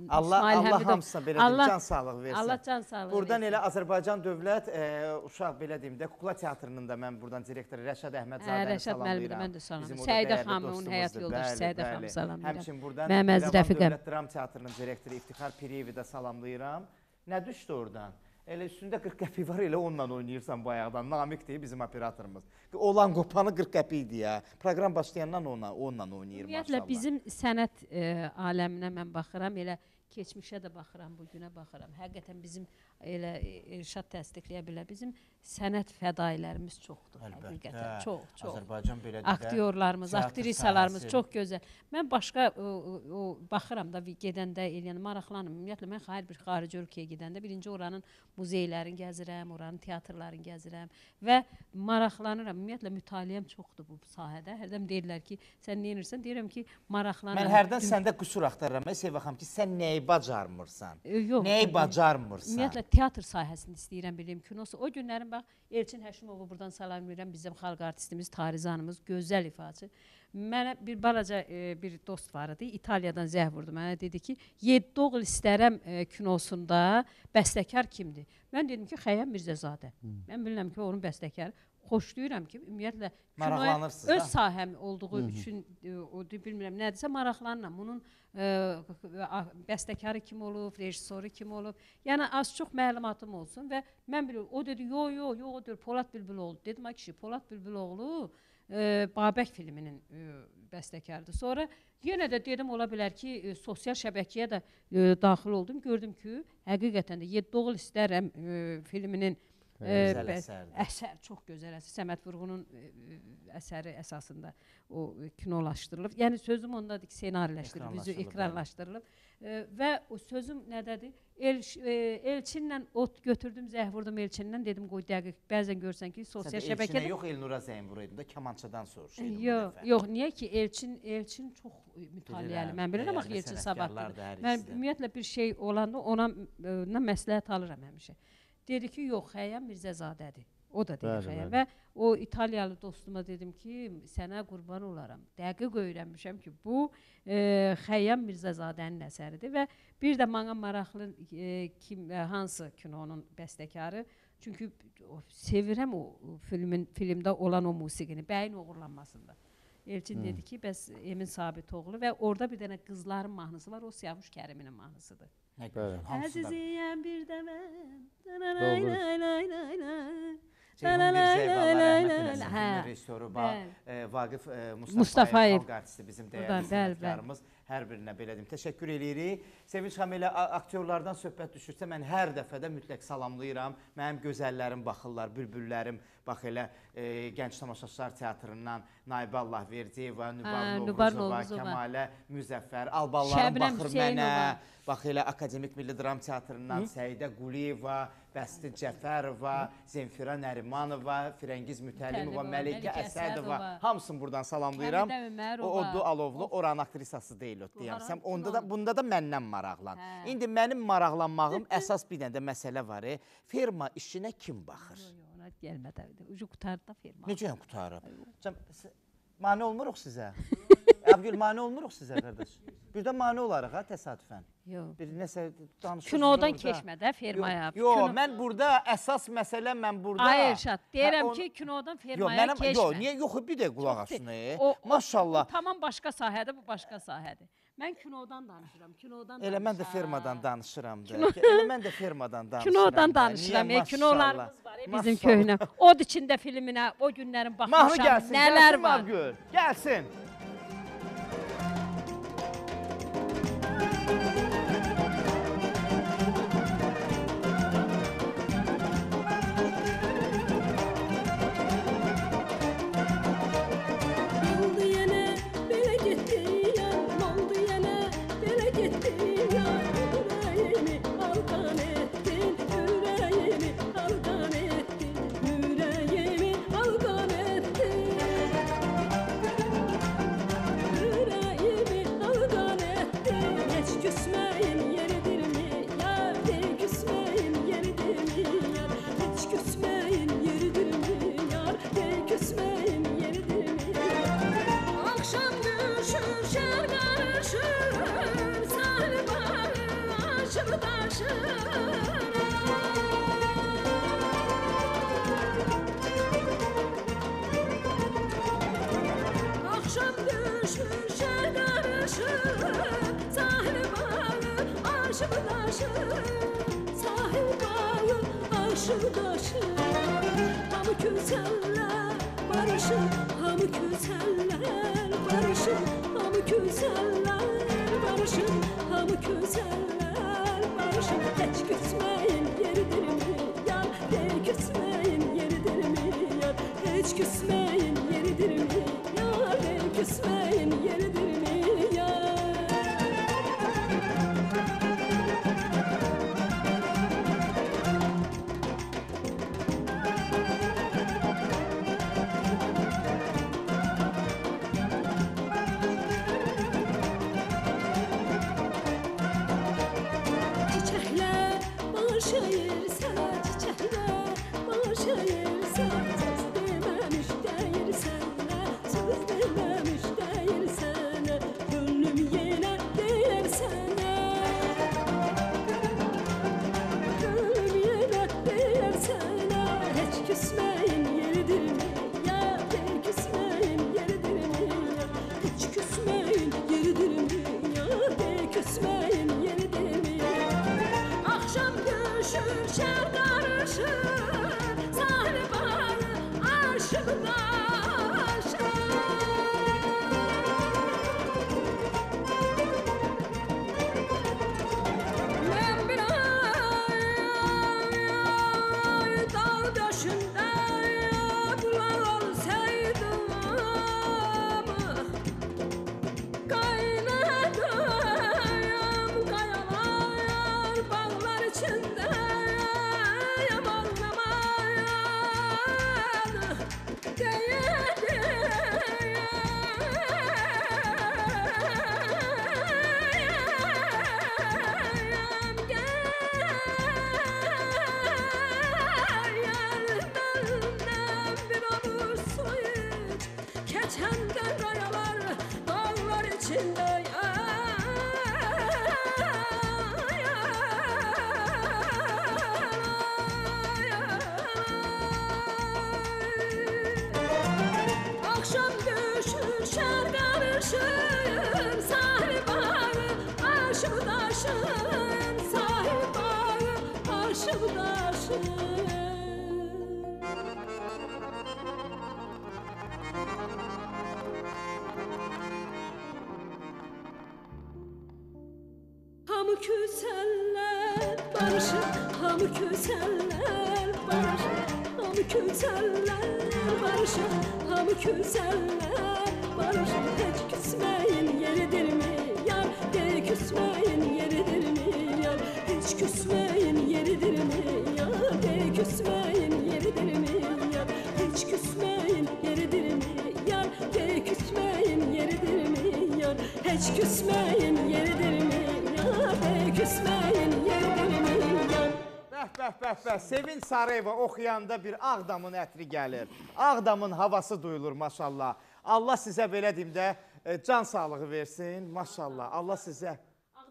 Allah İsmail Allah Həmidov. hamısına belə deyim, Allah- can sağlığı versin. Allah can sağlığı Buradan versin. elə Azərbaycan Dövlət e, uşaq belə deyim də Kukla Teatrının da mən buradan direktoru Rəşad Hə, Əhmədzadəni Rəşad müəllimi də salamlayıram. mən də salamlayıram. Səidə xanımı, onun həyat yoldaşı Səidə xanımı salamlayıram. Həmçinin buradan İrəvan Rəfiqəm. Dövlət Dram Teatrının direktoru İftixar Piriyevi də salamlayıram. Nə düşdü oradan? Elə üstündə 40 qəpik var, elə onunla oynayırsan bayaqdan. Namiqdir bizim operatorumuz. Olan qopanı 40 qəpik idi ya. Proqram başlayandan onunla, onunla oynayır Ümumiyyətlə maşallah. bizim sənət e, aləminə mən baxıram, elə keçmişə də baxıram, bu günə baxıram. Həqiqətən bizim elə e, Elşad təsdiqləyə bilər. Bizim sənət fədailərimiz çoxdur. Əlbəttə. Həqiqətən çox, çox. Azərbaycan belə də Aktyorlarımız, aktrisalarımız sahəsi- çox gözəl. Mən başqa o, o, baxıram da gedəndə eləyən maraqlanıram. Ümumiyyətlə mən xaric bir xarici ölkəyə gedəndə birinci oranın muzeylərini gəzirəm, oranın teatrlarını gəzirəm və maraqlanıram. Ümumiyyətlə mütaliəm çoxdur bu sahədə. Hərdən deyirlər ki, sən nə edirsən? Deyirəm ki, maraqlanıram. Mən hərdən səndə qüsur axtarıram. Mən Sevə xanım ki, sən Nəyi bacarmırsan? E, yox, Nəyi e, bacarmırsan? Ümumiyyətlə teatr sahəsində istəyirəm bilim kinosu. O günlərin bax Elçin Həşimovu buradan salam verirəm. Bizim xalq artistimiz, Tarizanımız, gözəl ifaçı. Mənə bir balaca e, bir dost var idi. İtaliyadan zəng vurdu. Mənə dedi ki, 7 oğul istərəm e, kinosunda bəstəkar kimdir? Mən dedim ki, Xəyyam Mirzəzadə. Mən bilirəm ki, onun bəstəkarı. Xoşlayıram ki, ümumiyyətlə kinoya Maraqlanırsınız öz da. sahəm olduğu üçün e, o bilmirəm nədirsə maraqlanıram. Bunun e, a- bəstəkarı kim olub, rejissoru kim olub. Yəni az çox məlumatım olsun və mən bilirəm. O dedi, "Yo, yo, yo, o deyil, Polad Bülbüloğlu." Dedim, "Ay kişi, Polad Bülbüloğlu e, Babək filminin e, bəstəkarıdır." Sonra yenə də dedim, ola bilər ki, e, sosial şəbəkəyə də e, daxil oldum. Gördüm ki, həqiqətən də 7 oğul istərəm e, filminin e, Gözəl əsərdir. əsər çox gözəl əsər. Səməd Vurğunun e, e, əsəri əsasında o e, kinolaşdırılıb. Yəni sözüm ondadır ki, ssenariləşdirilib, üzü ekranlaşdırılıb. E, və o sözüm nədədir? El, e, Elçinlə ot götürdüm, zəh vurdum Elçindən, dedim qoy dəqiq. Bəzən görsən ki, sosial Sən də Elçinə şəbəkədə yox Elnura zəng vuraydım da kamançadan soruşaydım. bu Yox, dəfə. yox, niyə ki Elçin Elçin çox e, mütaliəli. Mən bilirəm axı Elçin savadlıdır. Mən də. ümumiyyətlə bir şey olanda ona e, nə məsləhət alıram həmişə. Dedi ki, yox, Xəyyam Mirzəzadədir. O da dedi Bəli, Xəyyam bəli. və o İtaliyalı dostuma dedim ki, sənə qurban olaram. Dəqiq öyrənmişəm ki, bu e, Xəyyam Mirzəzadənin əsəridir və bir də mənə maraqlı e, kim e, hansı kinonun bəstəkarı Çünki o, sevirəm o o filmin filmdə olan o musiqini, bəyin oğurlanmasında. Elçin dedi ki, bəs Emin Sabitoğlu və orada bir dənə qızların mahnısı var, o Siyavuş Kəriminin mahnısıdır. Bəli. gözəl. Hamısı da. Əziziyəm bir də mən. Doldur. Lay lay lay lay. Ceyhun La la la Mirzəyev la Allah la rəhmət la eləsin. Hə. Bəli. E, Vaqif Mustafayev. Xalq artisti bizim dəyərli sənətkarımız. Hər birinə belə deyim. Təşəkkür eləyirik. Sevinç xanım elə aktyorlardan söhbət düşürsə mən hər dəfədə mütləq salamlayıram. Mənim gözəllərim baxırlar, bülbüllərim bax elə e, Gənc Tamaşaçılar Teatrından Naibə Allahverdiyeva, Nübar Novruzova. Kəmalə Müzəffər, Alballarım baxır mənə. Bax elə Akademik Milli Dram Teatrından Səidə Quliyeva, Bəsti Cəfərova, Zemfira Nərimanova, Firəngiz Mütəllimova, Məlikə Əsədova, Əsədova. hamısını buradan salamlayıram. O Oddu Alovlu oranın aktrisası deyil o deyərsəm. Haran Onda da bunda da məndən maraqlan. Hə. İndi mənim maraqlanmağım əsas bir dənə də məsələ var. e. Ferma işinə kim baxır? Ona gəlmədi. Ucu qutardı da firma. Necə yəni qutarıb? Cəm, Mane olmuruq sizə. Əbgül mane olmuruq sizə qardaş. Birdən mane olarıq ha təsadüfən. Yox. Bir nəsə danışırsınız. Kinodan keçmə də firmaya. Yox, yo, mən burada əsas məsələ mən burada. Ay deyirəm Hə, on- ki, kinodan mənim keçmə. yox, niyə yox bir də qulaq asın. Maşallah. Tamam başqa sahədir, bu başqa sahədir. Mən kinodan danışıram, kinodan Elə mən də danışıram. firmadan danışıram da. Elə mən də firmadan danışıram. Kinodan da. danışıram. E, kinolarımız var, e, bizim köhnə. Od içində filminə o günlərin Mahnı baxmışam. gəlsin, Nələr gəlsin var? Mavgül. Gəlsin. taşım sahip ağam aşım taşım Ham küseller barışır, ham küseller barışır, ham. Yar, hiç küsmeyin yeridir mi yar, de küsmeyin yeridir mi yar. Bəh, bəh, bəh, bəh. Sevinç Sarayeva oxuyanda bir Ağdamın ətri gəlir. Ağdamın havası duyulur maşallah. Allah sizə belə deyim də e, can sağlığı versin. Maşallah. Allah sizə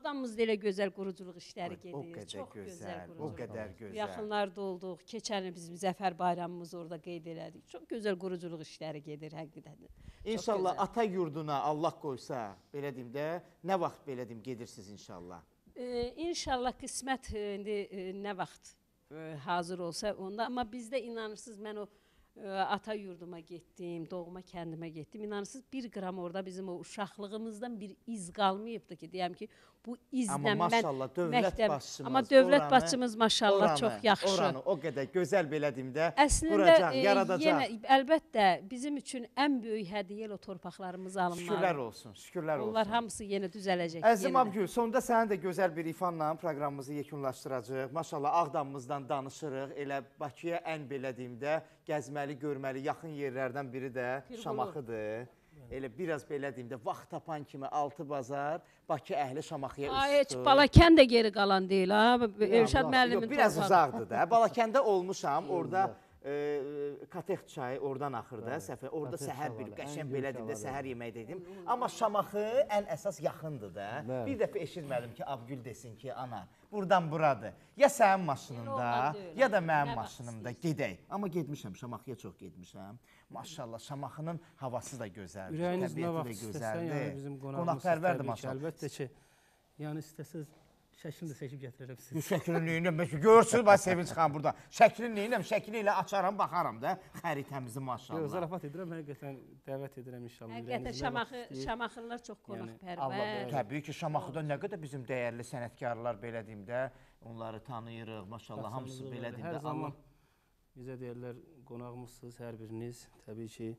Ağdamımızda elə gözəl quruculuq işləri gedir. o qədər Çox gözəl, gözəl, o qədər gözəl. Yaxınlarda olduq. Keçən il bizim Zəfər bayramımız orada qeyd elədik. Çox gözəl quruculuq işləri gedir həqiqətən. İnşallah ata yurduna Allah qoysa, belə deyim də, nə vaxt belə deyim gedirsiniz inşallah. Ee, inşallah qismət e, indi e, nə vaxt e, hazır olsa onda amma bizdə inanırsınız mən o e, ata yurduma getdim, doğma kəndimə getdim. İnanırsınız 1 qram orada bizim o uşaqlığımızdan bir iz qalmayıbdı ki, deyəm ki, bu izlə Amma mən maşallah dövlət məktəb- başçımız Amma dövlət oranı- başçımız maşallah oranı, çox yaxşı. Oranı o qədər gözəl belə deyim də, Əslində quracaq, e, yaradacaq. yenə əlbəttə bizim üçün ən böyük hədiyyə o torpaqlarımızı Şükürlər alınmalı. olsun, şükürlər olsun. Onlar hamısı yenə düzələcək. Yenə. Abgül, sonda sənin də gözəl bir ifanla proqramımızı yekunlaşdıracağıq. Maşallah Ağdamımızdan danışırıq. Elə Bakıya ən belə deyim də gəzməli, görməli yaxın yerlərdən biri də Pirqulu. Şamaxıdır. Elə biraz belə deyim də vaxt tapan kimi 6 bazar Bakı əhli Şamaxıya üz Ay, heç tutur. Balakən də geri qalan deyil ha. Elşad müəllimin biraz uzaqdır da. Balakəndə olmuşam. Orada e, Katex çayı oradan axır da. Səfər orada səhər bir qəşəng ən belə deyim də səhər yeməyi dedim. Amma Şamaxı ən əsas yaxındır da. Bəli. Bir dəfə eşitmədim ki, Abgül desin ki, ana, burdan buradır. Ya sənin maşınında, ya da mənim maşınımda gedək. Amma getmişəm Şamaxıya çox getmişəm. Maşallah Şamaxının havası da gözəldir. Ürəyiniz nə vaxt də istəsə, yəni bizim təbii ki, maşallah. Əlbəttə ki, yəni istəsəz şəklini də çəkib gətirərəm sizə. Şəklini neyinəm? Görürsünüz bax Sevinç xan burada. Şəklini neyinəm? Şəkli ilə açaram, baxaram da xəritəmizi Yox, maşallah. zarafat edirəm, həqiqətən dəvət edirəm inşallah. Həqiqətən Şamaxı. Şamaxılılar çox Allah qonaqpərvər. təbii ki, Şamaxıda nə qədər bizim dəyərli sənətkarlar belə deyim də, onları tanıyırıq. Maşallah hamısı belə deyim Hər də. Allah zaman bizə deyirlər qonağımızsınız hər biriniz. Təbii ki,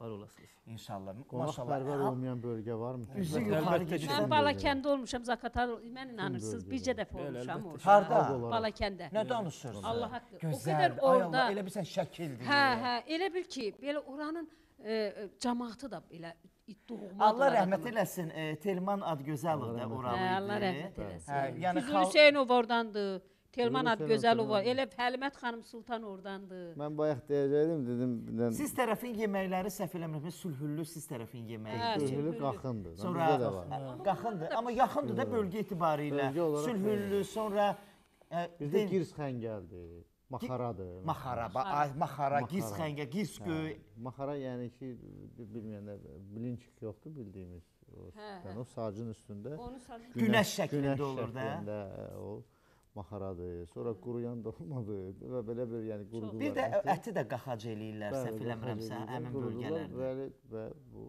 var olasınız. inşallah. Qonaqpərvər Maşallah. olmayan bölgə varmı? Üzü yuxarı gedirsən. Mən Balakəndə olmuşam, Zakatar, mən inanırsınız, bircə dəfə olmuşam orada. Harda? Balakəndə. Nə danışırsan? Allah haqqı. O Gözəl. qədər Ay orada. Allah, elə bilsən şəkildir. Hə, hə, elə bil ki, belə oranın e, e, cəmaatı da belə doğma. Allah rəhmət eləsin. E, Telman Adgözəlov da oralı idi. Hə, Allah rəhmət eləsin. Hə, yəni Hüseynov oradandır. Telman var. Hüseynov Elə Həlimət xanım Sultan oradandır. Mən bayaq deyəcəydim, dedim, birdən Siz tərəfin yeməkləri səhv eləmirəm, sülhüllü siz tərəfin yeməyi. Sülhülü sülhülü. qaxındır. Sonra qaxındır, amma yaxındır da bölgə. Bölgə olaraq Sülhüllü, sonra ə, Bizdə girs xəngəldir, maxaradır. maxara, maxara, giz xəngə, giz göy. Hə, Maxara yəni ki, bilməyənlər bilinçik yoxdur bildiyimiz. O, Hə, yəni o sacın üstündə Onu sadəcə Günəş şəklində günəş olur da. şəklində, o maxaradır. Sonra quruyan dolmadır və belə bir yəni qurdular. Bir də əti. əti də qaxac eləyirlər, səhv eləmirəmsə, həmin qurudular, bölgələrdə. Bəli, və bu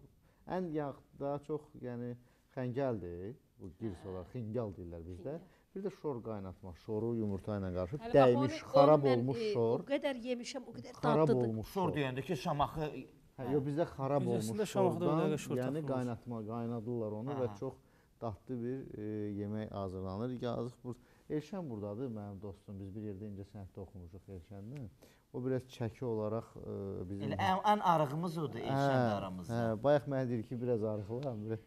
ən yağ daha çox yəni xəngəldir. Bu girs olaraq xingal deyirlər bizdə. Bir də şor qaynatmaq, şoru yumurta ilə qarışıb dəymiş, xarab olmuş e, şor. O qədər yemişəm, o qədər Xarab dadlıdır. olmuş Şor deyəndə ki, Şamaxı Hə, yox bizdə xarab olmuş şordan, bir dəqiqə şor yəni qaynatma, qaynadırlar onu və çox dadlı bir e, yemək hazırlanır. Yazıq bu Elşən burdadır mənim dostum. Biz bir yerdə incəsənətdə oxumuşuq Elşənlə. O biraz çəki olaraq e, bizim elə ən, ən arığımız odur Elşən aramızda. Hə, bayaq mənə deyir ki, biraz arıqlıram. Bir-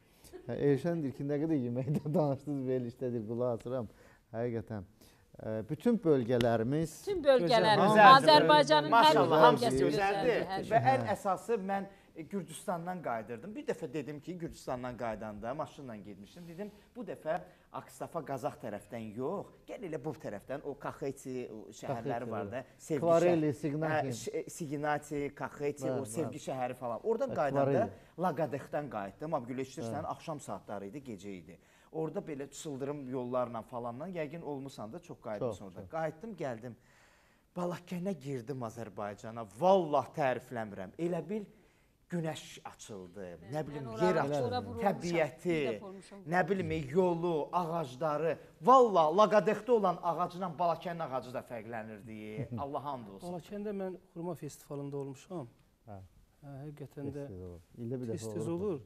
Hə, Elşən deyir ki, nə qədər yeməkdə danışdınız, belə işlədir, qulaq asıram. Həqiqətən e, bütün bölgələrimiz Bütün bölgələrimiz. Azərbaycanın hər bir bölgəsi gözəldir. Və ən əsası mən Gürcüstandan qayıdırdım. Bir dəfə dedim ki, Gürcüstandan qaydanda maşınla getmişdim. Dedim, bu dəfə Akstafa Qazax tərəfdən yox, gəl elə bu tərəfdən o Kaxeti şəhərləri var da, Sevgi Kvareli, Signati. Hə, Ş- Signati, Kaxeti, Var, o. Sevgi şəhəri falan. Oradan Hə, qaydanda Kvareli. Laqadexdən qayıtdım. Amma güləşdirsən axşam saatları idi, gecə idi. Orada belə çıldırım yollarla falandan yəqin olmusan da çox qayıtmısan orada. çox. Qayıtdım, gəldim. Balakənə girdim Azərbaycana. Vallah tərifləmirəm. Elə bil günəş açıldı. Nə bilim yer açıldı. Təbiəti, nə bilim yolu, ağacları. Vallah Laqadexdə olan ağacla Balakənin ağacı da fərqlənirdi. Allah hamd olsun. Balakəndə mən xurma festivalında olmuşam. Hə. Hə, həqiqətən də Tez-tez olur. İldə bir dəfə tez-tez olur.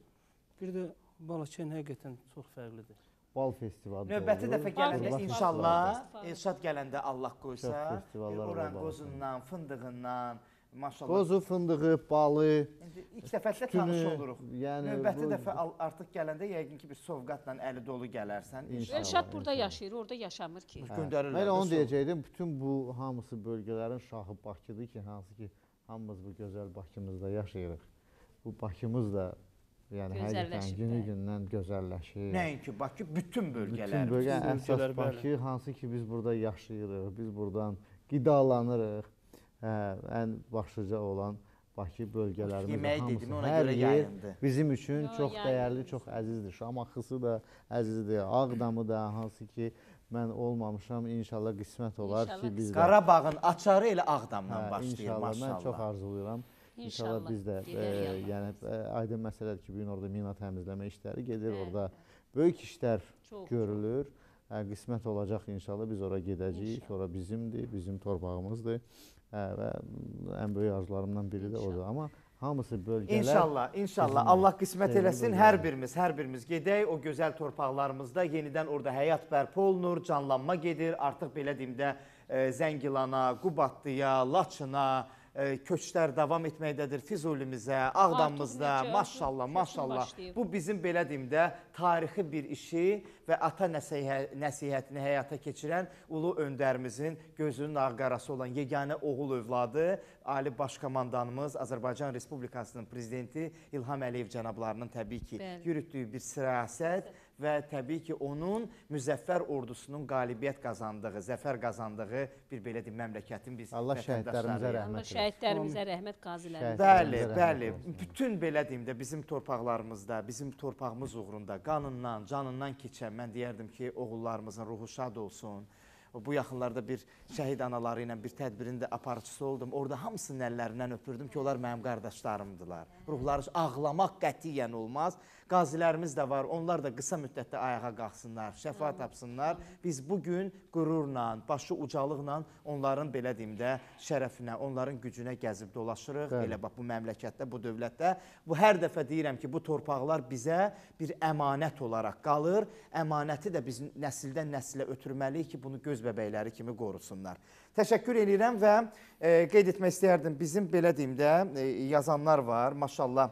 Bir də Balakən həqiqətən çox fərqlidir. Bal festivalı. Növbəti olur. dəfə gələndə inşallah. Elşad gələndə Allah qoysa, olur oranqozundan, fındığından, maşallah. Qozu, fındığı, balı, İndi ilk dəfə də tütünü, tanış oluruq. yəni Növbəti bu- dəfə artıq gələndə yəqin ki bir sovqatla əli dolu gələrsən. İnşallah. Elşad burada yaşayır, orada yaşamır ki. Hə. Göndərirlər. Mən də onu deyəcəydim. Bütün bu hamısı bölgələrin şahı Bakıdır ki, hansı ki hamımız bu gözəl Bakımızda yaşayırıq. Bu Bakımız da yəni həqiqətən Gözəlləşib, günü bəli. gündən gözəlləşir. Nəinki Bakı, bütün Bütün bölgələr. bölgə bütün əsas bölgələr, bəli. Bakı, hansı ki biz burada yaşayırıq, biz buradan qidalanırıq. Hə, ən başlıca olan Bakı bölgələrimiz hamısı, dedim, ona hər görə yer yayındı. bizim üçün Yo, çox yayındı dəyərli, çox əzizdir. Şamaxısı da əzizdir, Ağdamı da, hansı ki mən olmamışam, inşallah qismət olar İnşallah ki biz də Qarabağın açarı elə Ağdamdan Hə, başlayır inşallah mən çox maşallah. arzulayıram. İnşallah İnşallah. biz də e, yəni e, aydın məsələdir ki, bu gün orada mina təmizləmə işləri gedir. Bəli, Orada böyük işlər Çox. görülür. Hə, qismət olacaq inşallah biz ora gedəcəyik. İnşallah. Ora bizimdir, bizim torpağımızdır. Hə, və ən böyük arzularımdan biri də odur. Amma hamısı bölgələr İnşallah, inşallah bizimdir. Allah qismət eləsin. Hər birimiz, hər birimiz gedək o gözəl torpaqlarımızda yenidən orada həyat bərpa olunur, canlanma gedir. Artıq belə deyim də e, Zəngilana, Qubadlıya, Laçına köçlər davam etməkdədir. Füzulimizə, Ağdamımızda. Maşallah, maşallah. Bu bizim belə deyim də tarixi bir işi və ata nəsihə, nəsihətini həyata keçirən ulu öndərimizin gözünün ağ-qarası olan yeganə oğul övladı Ali Baş Komandanımız Azərbaycan Respublikasının prezidenti İlham Əliyev cənablarının təbii ki, Bəli. yürütdüyü bir siyasət və təbii ki, onun müzəffər ordusunun qalibiyyət qazandığı, zəfər qazandığı bir belə deyim məmləkətin biz Allah şəhidlərimizə rəhmət Allah eləsin. şəhidlərimizə rəhmət, qazilərimizə. Bəli, bəli. Bütün belə deyim də bizim torpaqlarımızda, bizim torpağımız uğrunda qanından, canından keçən mən deyərdim ki, oğullarımızın ruhu şad olsun. Bu yaxınlarda bir şəhid anaları ilə bir tədbirin də aparıcısı oldum. Orada hamısının əllərindən öpürdüm ki, onlar mənim qardaşlarımdılar. Ruhları ağlamaq qətiyyən olmaz. Qazilərimiz də var. Onlar da qısa müddətdə ayağa qalxsınlar, şəfa tapsınlar. Biz bu gün qürurla, başı ucalıqla onların belə deyim də şərəfinə, onların gücünə gəzib dolaşırıq. Bəli. Elə bax bu məmləkətdə, bu dövlətdə. Bu hər dəfə deyirəm ki, bu torpaqlar bizə bir əmanət olaraq qalır. Əmanəti də biz nəsildən nəsilə ötürməliyik ki, bunu göz bəbəkləri kimi qorusunlar. Təşəkkür edirəm və e, qeyd etmək istəyərdim. Bizim belə deyim də e, yazanlar var, maşallah.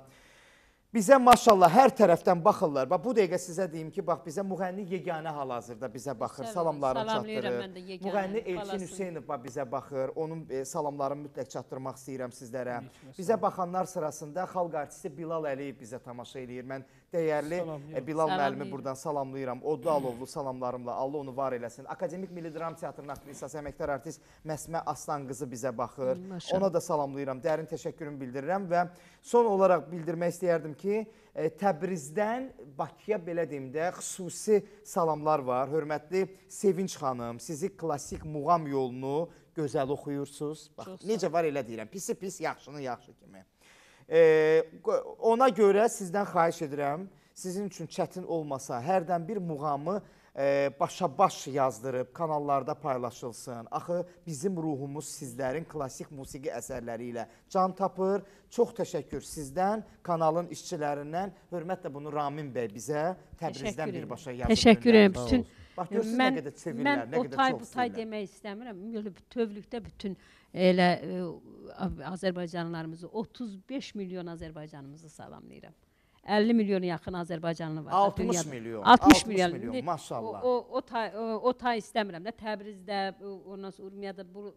Bizə maşallah hər tərəfdən baxırlar. Bax bu dəqiqə sizə deyim ki, bax bizə müğənni yeganə hal-hazırda bizə baxır. Salam- Salamlarını çatdırır. Müğənni Elçin. Hüseynov bax bizə baxır. Onun e, salamlarını mütləq çatdırmaq istəyirəm sizlərə. Bizə baxanlar sırasında xalq artisti Bilal Əliyev bizə tamaşa eləyir. Mən dəyərli Salamlayıram. e, Bilal müəllimi buradan salamlayıram. Odlu Alovlu salamlarımla Allah onu var eləsin. Akademik Milli Dram Teatrının aktrisası, əməkdar artist Məsmə Aslan qızı bizə baxır. Maşallah. Ona da salamlayıram. Dərin təşəkkürümü bildirirəm və son olaraq bildirmək istəyərdim ki, e, Təbrizdən Bakıya belə deyim də xüsusi salamlar var. Hörmətli Sevinç xanım, sizi klassik muğam yolunu gözəl oxuyursunuz. Bax, necə var elə deyirəm. Pisi pis, yaxşını yaxşı kimi. Ona görə sizdən xahiş edirəm, sizin üçün çətin olmasa, hərdən bir muğamı e, başa-baş yazdırıb kanallarda paylaşılsın. Axı bizim ruhumuz sizlərin klassik musiqi əsərləri ilə can tapır. Çox təşəkkür sizdən, kanalın işçilərindən. Hörmətlə bunu Ramin bəy bizə Təbrizdən birbaşa yazıb. Təşəkkür edirəm bütün. Bax görürsüz nə mən, qədər sevirlər, mən nə o qədər tay çox bu tay demək istəmirəm. Ümumiyyətlə bütövlükdə bütün elə e, Azərbaycanlılarımızı 35 milyon Azərbaycanımızı salamlayıram. 50 milyona yaxın Azərbaycanlı var. da 60 dünyada. milyon, 60 60 milyon. milyon, maşallah. O, o, o, tay, o, o tay istəmirəm də Təbrizdə, ondan sonra Urmiyada bu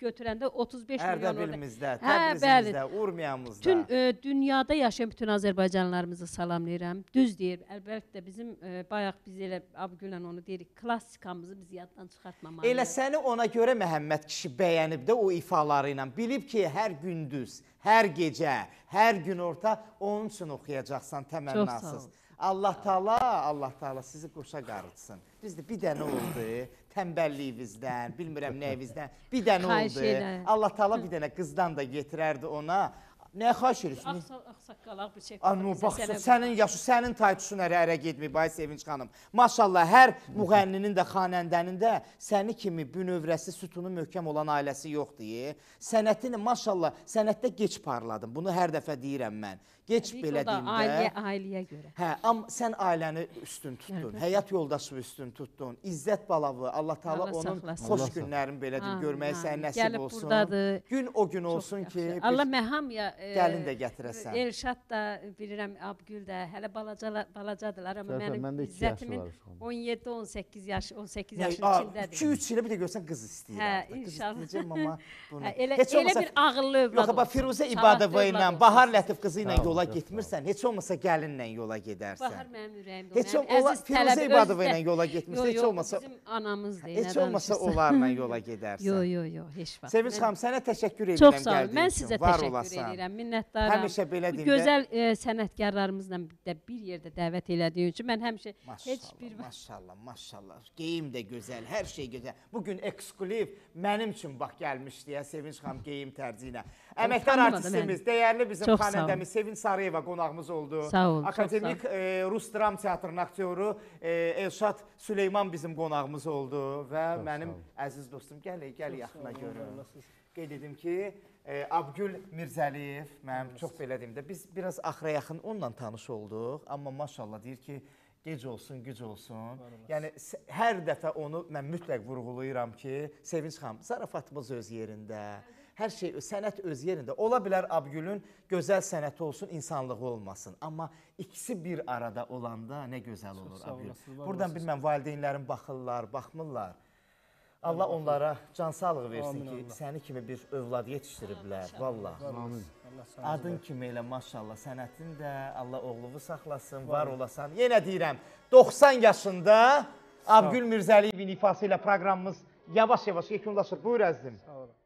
götürəndə 35 milyon. Ərdəbilimizdə, Hə, Təbrizimizdə, Urmiyamızda. Bütün e, dünyada yaşayan bütün Azərbaycanlılarımızı salamlayıram. Düz deyir. Əlbəttə bizim e, bayaq biz elə Abgüllə onu deyirik. Klassikamızı biz yaddan çıxartmamalıyıq. Elə səni ona görə Məhəmməd kişi bəyənib də o ifaları ilə. Bilib ki, hər gündüz, hər gecə, hər gün orta onun üçün oxuyacaqsan təmənnasız. Allah Taala, Allah Taala sizi qoşa qarıtsın. Düzdür, bir dənə oldu, tənbəlliyinizdən, bilmirəm nəyinizdən, bir dənə oldu. Allah Taala bir dənə qızdan da getirərdi ona. Nə xahiş edirsən? Ağsa- Ağsaqqalaq bir şey. Bizə bax sənin yaşı, sənin taytuşun ərə ərə getmir Bay Sevinç xanım. Maşallah hər müğənninin də, xanəndənin də səni kimi bünövrəsi, sütunu möhkəm olan ailəsi yoxdur. Sənətini maşallah sənətdə geç parladın. Bunu hər dəfə deyirəm mən. Geç Təbii ki, belə o da deyim ailəyə, görə. Hə, amma sən ailəni üstün tutdun, həyat yoldaşını üstün tutdun. İzzət Balavı, Allah Taala Allah onun saxlasın. xoş Allah günlərini belə deyim, Amin, görməyə sənə nəsib Gəlib olsun. burdadır. Gün o gün Çox olsun yaxşı. ki, Allah bir- məhamya e, Gəlin də gətirəsən. Elşad da bilirəm Abgül də hələ balacalar balacadılar amma Zəfər, mənim İzzətimin var şu anda. 17 18 yaş 18 Yəni, yaşın içindədir. 2-3 ilə bir də görsən qız istəyirəm. Hə, inşallah. istəyəcəm amma bunu. Hə, elə Heç elə olmasa- bir ağıllı övlad. Yox, bax Firuzə İbadova ilə. Bahar Lətif qızı ilə ol, yola getmirsən, heç olmasa gəlinlə yola gedərsən. Bahar mənim ürəyimdə. Heç mənim ol- ola- əziz Firuzə İbadova ilə yola getmirsə, Yo, heç olmasa- bizim anamızdır. Heç olmasa onlarla yola gedərsən. Yo, yo, yo, heç vaxt. Sevinç xanım, sənə təşəkkür edirəm Çox sağ olun. gəldiyin Mən üçün. sizə təşəkkür edirəm. Minnətdaram. Həmişə belə Bu deyim də- gözəl sənətkarlarımızla də bir yerdə dəvət elədiyin üçün mən həmişə heç bir Maşallah, maşallah, maşallah. Geyim də gözəl, hər şey gözəl. Bu gün ekskluziv mənim üçün bax gəlmişdi ya Sevinç xanım geyim tərzi ilə. Əməkdar artistimiz, dəyərli bizim Çox xanəndəmiz Sevinç Sarıyeva qonağımız oldu. Sağ çox Akademik e, Rus dram teatrının aktyoru e, Elşad Süleyman bizim qonağımız oldu. Və mənim əziz dostum gəl, gəl yaxına görün. Qeyd edim ki, e, Abgül Mirzəliyev, mənim çox belə deyim də biz biraz axıra yaxın onunla tanış olduq, amma maşallah deyir ki, gec olsun, güc olsun. Yəni hər dəfə onu mən mütləq vurğulayıram ki, Sevinç xanım, zarafatımız öz yerində. Hər şey sənət öz yerində. Ola bilər Abgülün gözəl sənəti olsun, insanlığı olmasın. Amma ikisi bir arada olanda nə gözəl olur sağ Abgül. olasınız, Buradan bilmən valideynlərin baxırlar, baxmırlar. Allah onlara can sağlığı versin Amin, ki, Allah. səni kimi bir övlad yetişdiriblər. Vallah. Amin. Adın kimi elə maşallah sənətin də Allah oğlunu saxlasın, var olasan. Yenə deyirəm, 90 yaşında Abgül Mirzəliyevin ifası ilə proqramımız yavaş-yavaş yekunlaşır. Buyur əzizim. Sağ olun.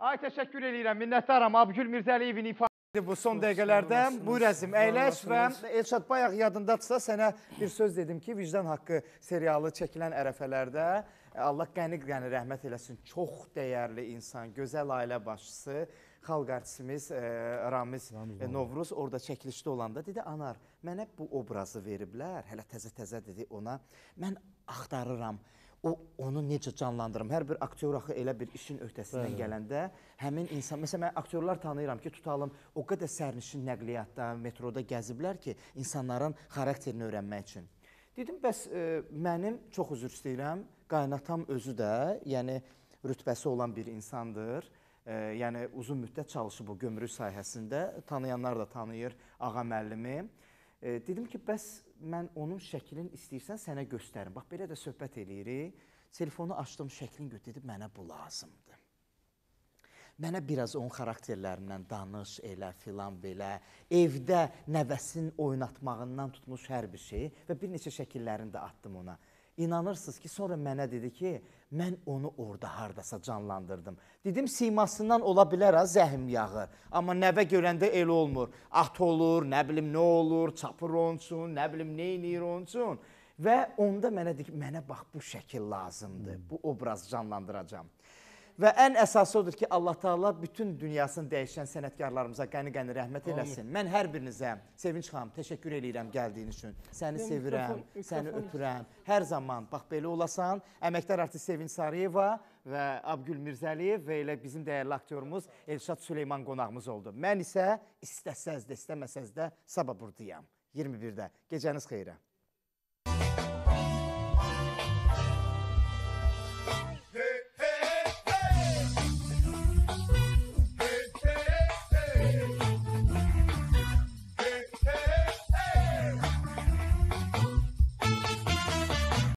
Ay təşəkkür eləyirəm. Minnətdaram Abgül Mirzəliyevin ifadəsi bu son dəqiqələrdə. Buyur əzim, əyləş və Elşad bayaq yadındadırsa sənə bir söz dedim ki, Vicdan haqqı serialı çəkilən ərəfələrdə Allah qəni-qəni rəhmət eləsin. Çox dəyərli insan, gözəl ailə başçısı, xalq artistimiz e, Ramiz e, Novruz orada çəkilişdə olanda dedi Anar, mənə bu obrazı veriblər. Hələ təzə-təzə dedi ona. Mən axtarıram. O onu necə canlandırım? Hər bir aktyor axı elə bir işin öhdəsindən gələndə həmin insan, məsələn mən aktyorlar tanıyıram ki, tutalım o qədər sərnişin nəqliyyatda, metroda gəziblər ki, insanların xarakterini öyrənmək üçün. Dedim, bəs e, mənim çox üzr istəyirəm, qaynatam özü də, yəni rütbəsi olan bir insandır. E, yəni uzun müddət çalışıb o gömrük sahəsində. Tanıyanlar da tanıyır ağa müəllimi. E, dedim ki, bəs mən onun şəklini istəyirsən sənə göstərim. Bax belə də söhbət eləyirik. Telefonu açdım, şəklini götürdüm, mənə bu lazımdır. Mənə biraz onun xarakterlərindən danış, elə filan belə. Evdə nəvəsinin oynatmağından tutmuş hər bir şeyi və bir neçə şəkillərini də atdım ona. İnanırsınız ki, sonra mənə dedi ki, mən onu orada hardasa canlandırdım. Dedim simasından ola bilər ha zəhm yağı, amma nəvə görəndə elə olmur. At olur, nə bilim nə olur, çapır onçun, nə bilim nə eləyir onçun. Və onda mənə dedi ki, mənə bax bu şəkil lazımdır. Bu obraz canlandıracağam. Və ən əsası odur ki, Allah Taala bütün dünyasını dəyişən sənətkarlarımıza qəni-qəni rəhmət eləsin. Mən hər birinizə Sevinç xanım təşəkkür eləyirəm gəldiyin üçün. Səni Ya, sevirəm, mikrofon- səni mikrofon- öpürəm. Hər zaman bax belə olasan. Əməkdar artist Sevinç Sarıyeva və Abgül Mirzəliyev və elə bizim dəyərli aktyorumuz Elşad Süleyman qonağımız oldu. Mən isə istəsəz də, istəməsəz də sabah burdayam. 21-də. Gecəniz xeyrə.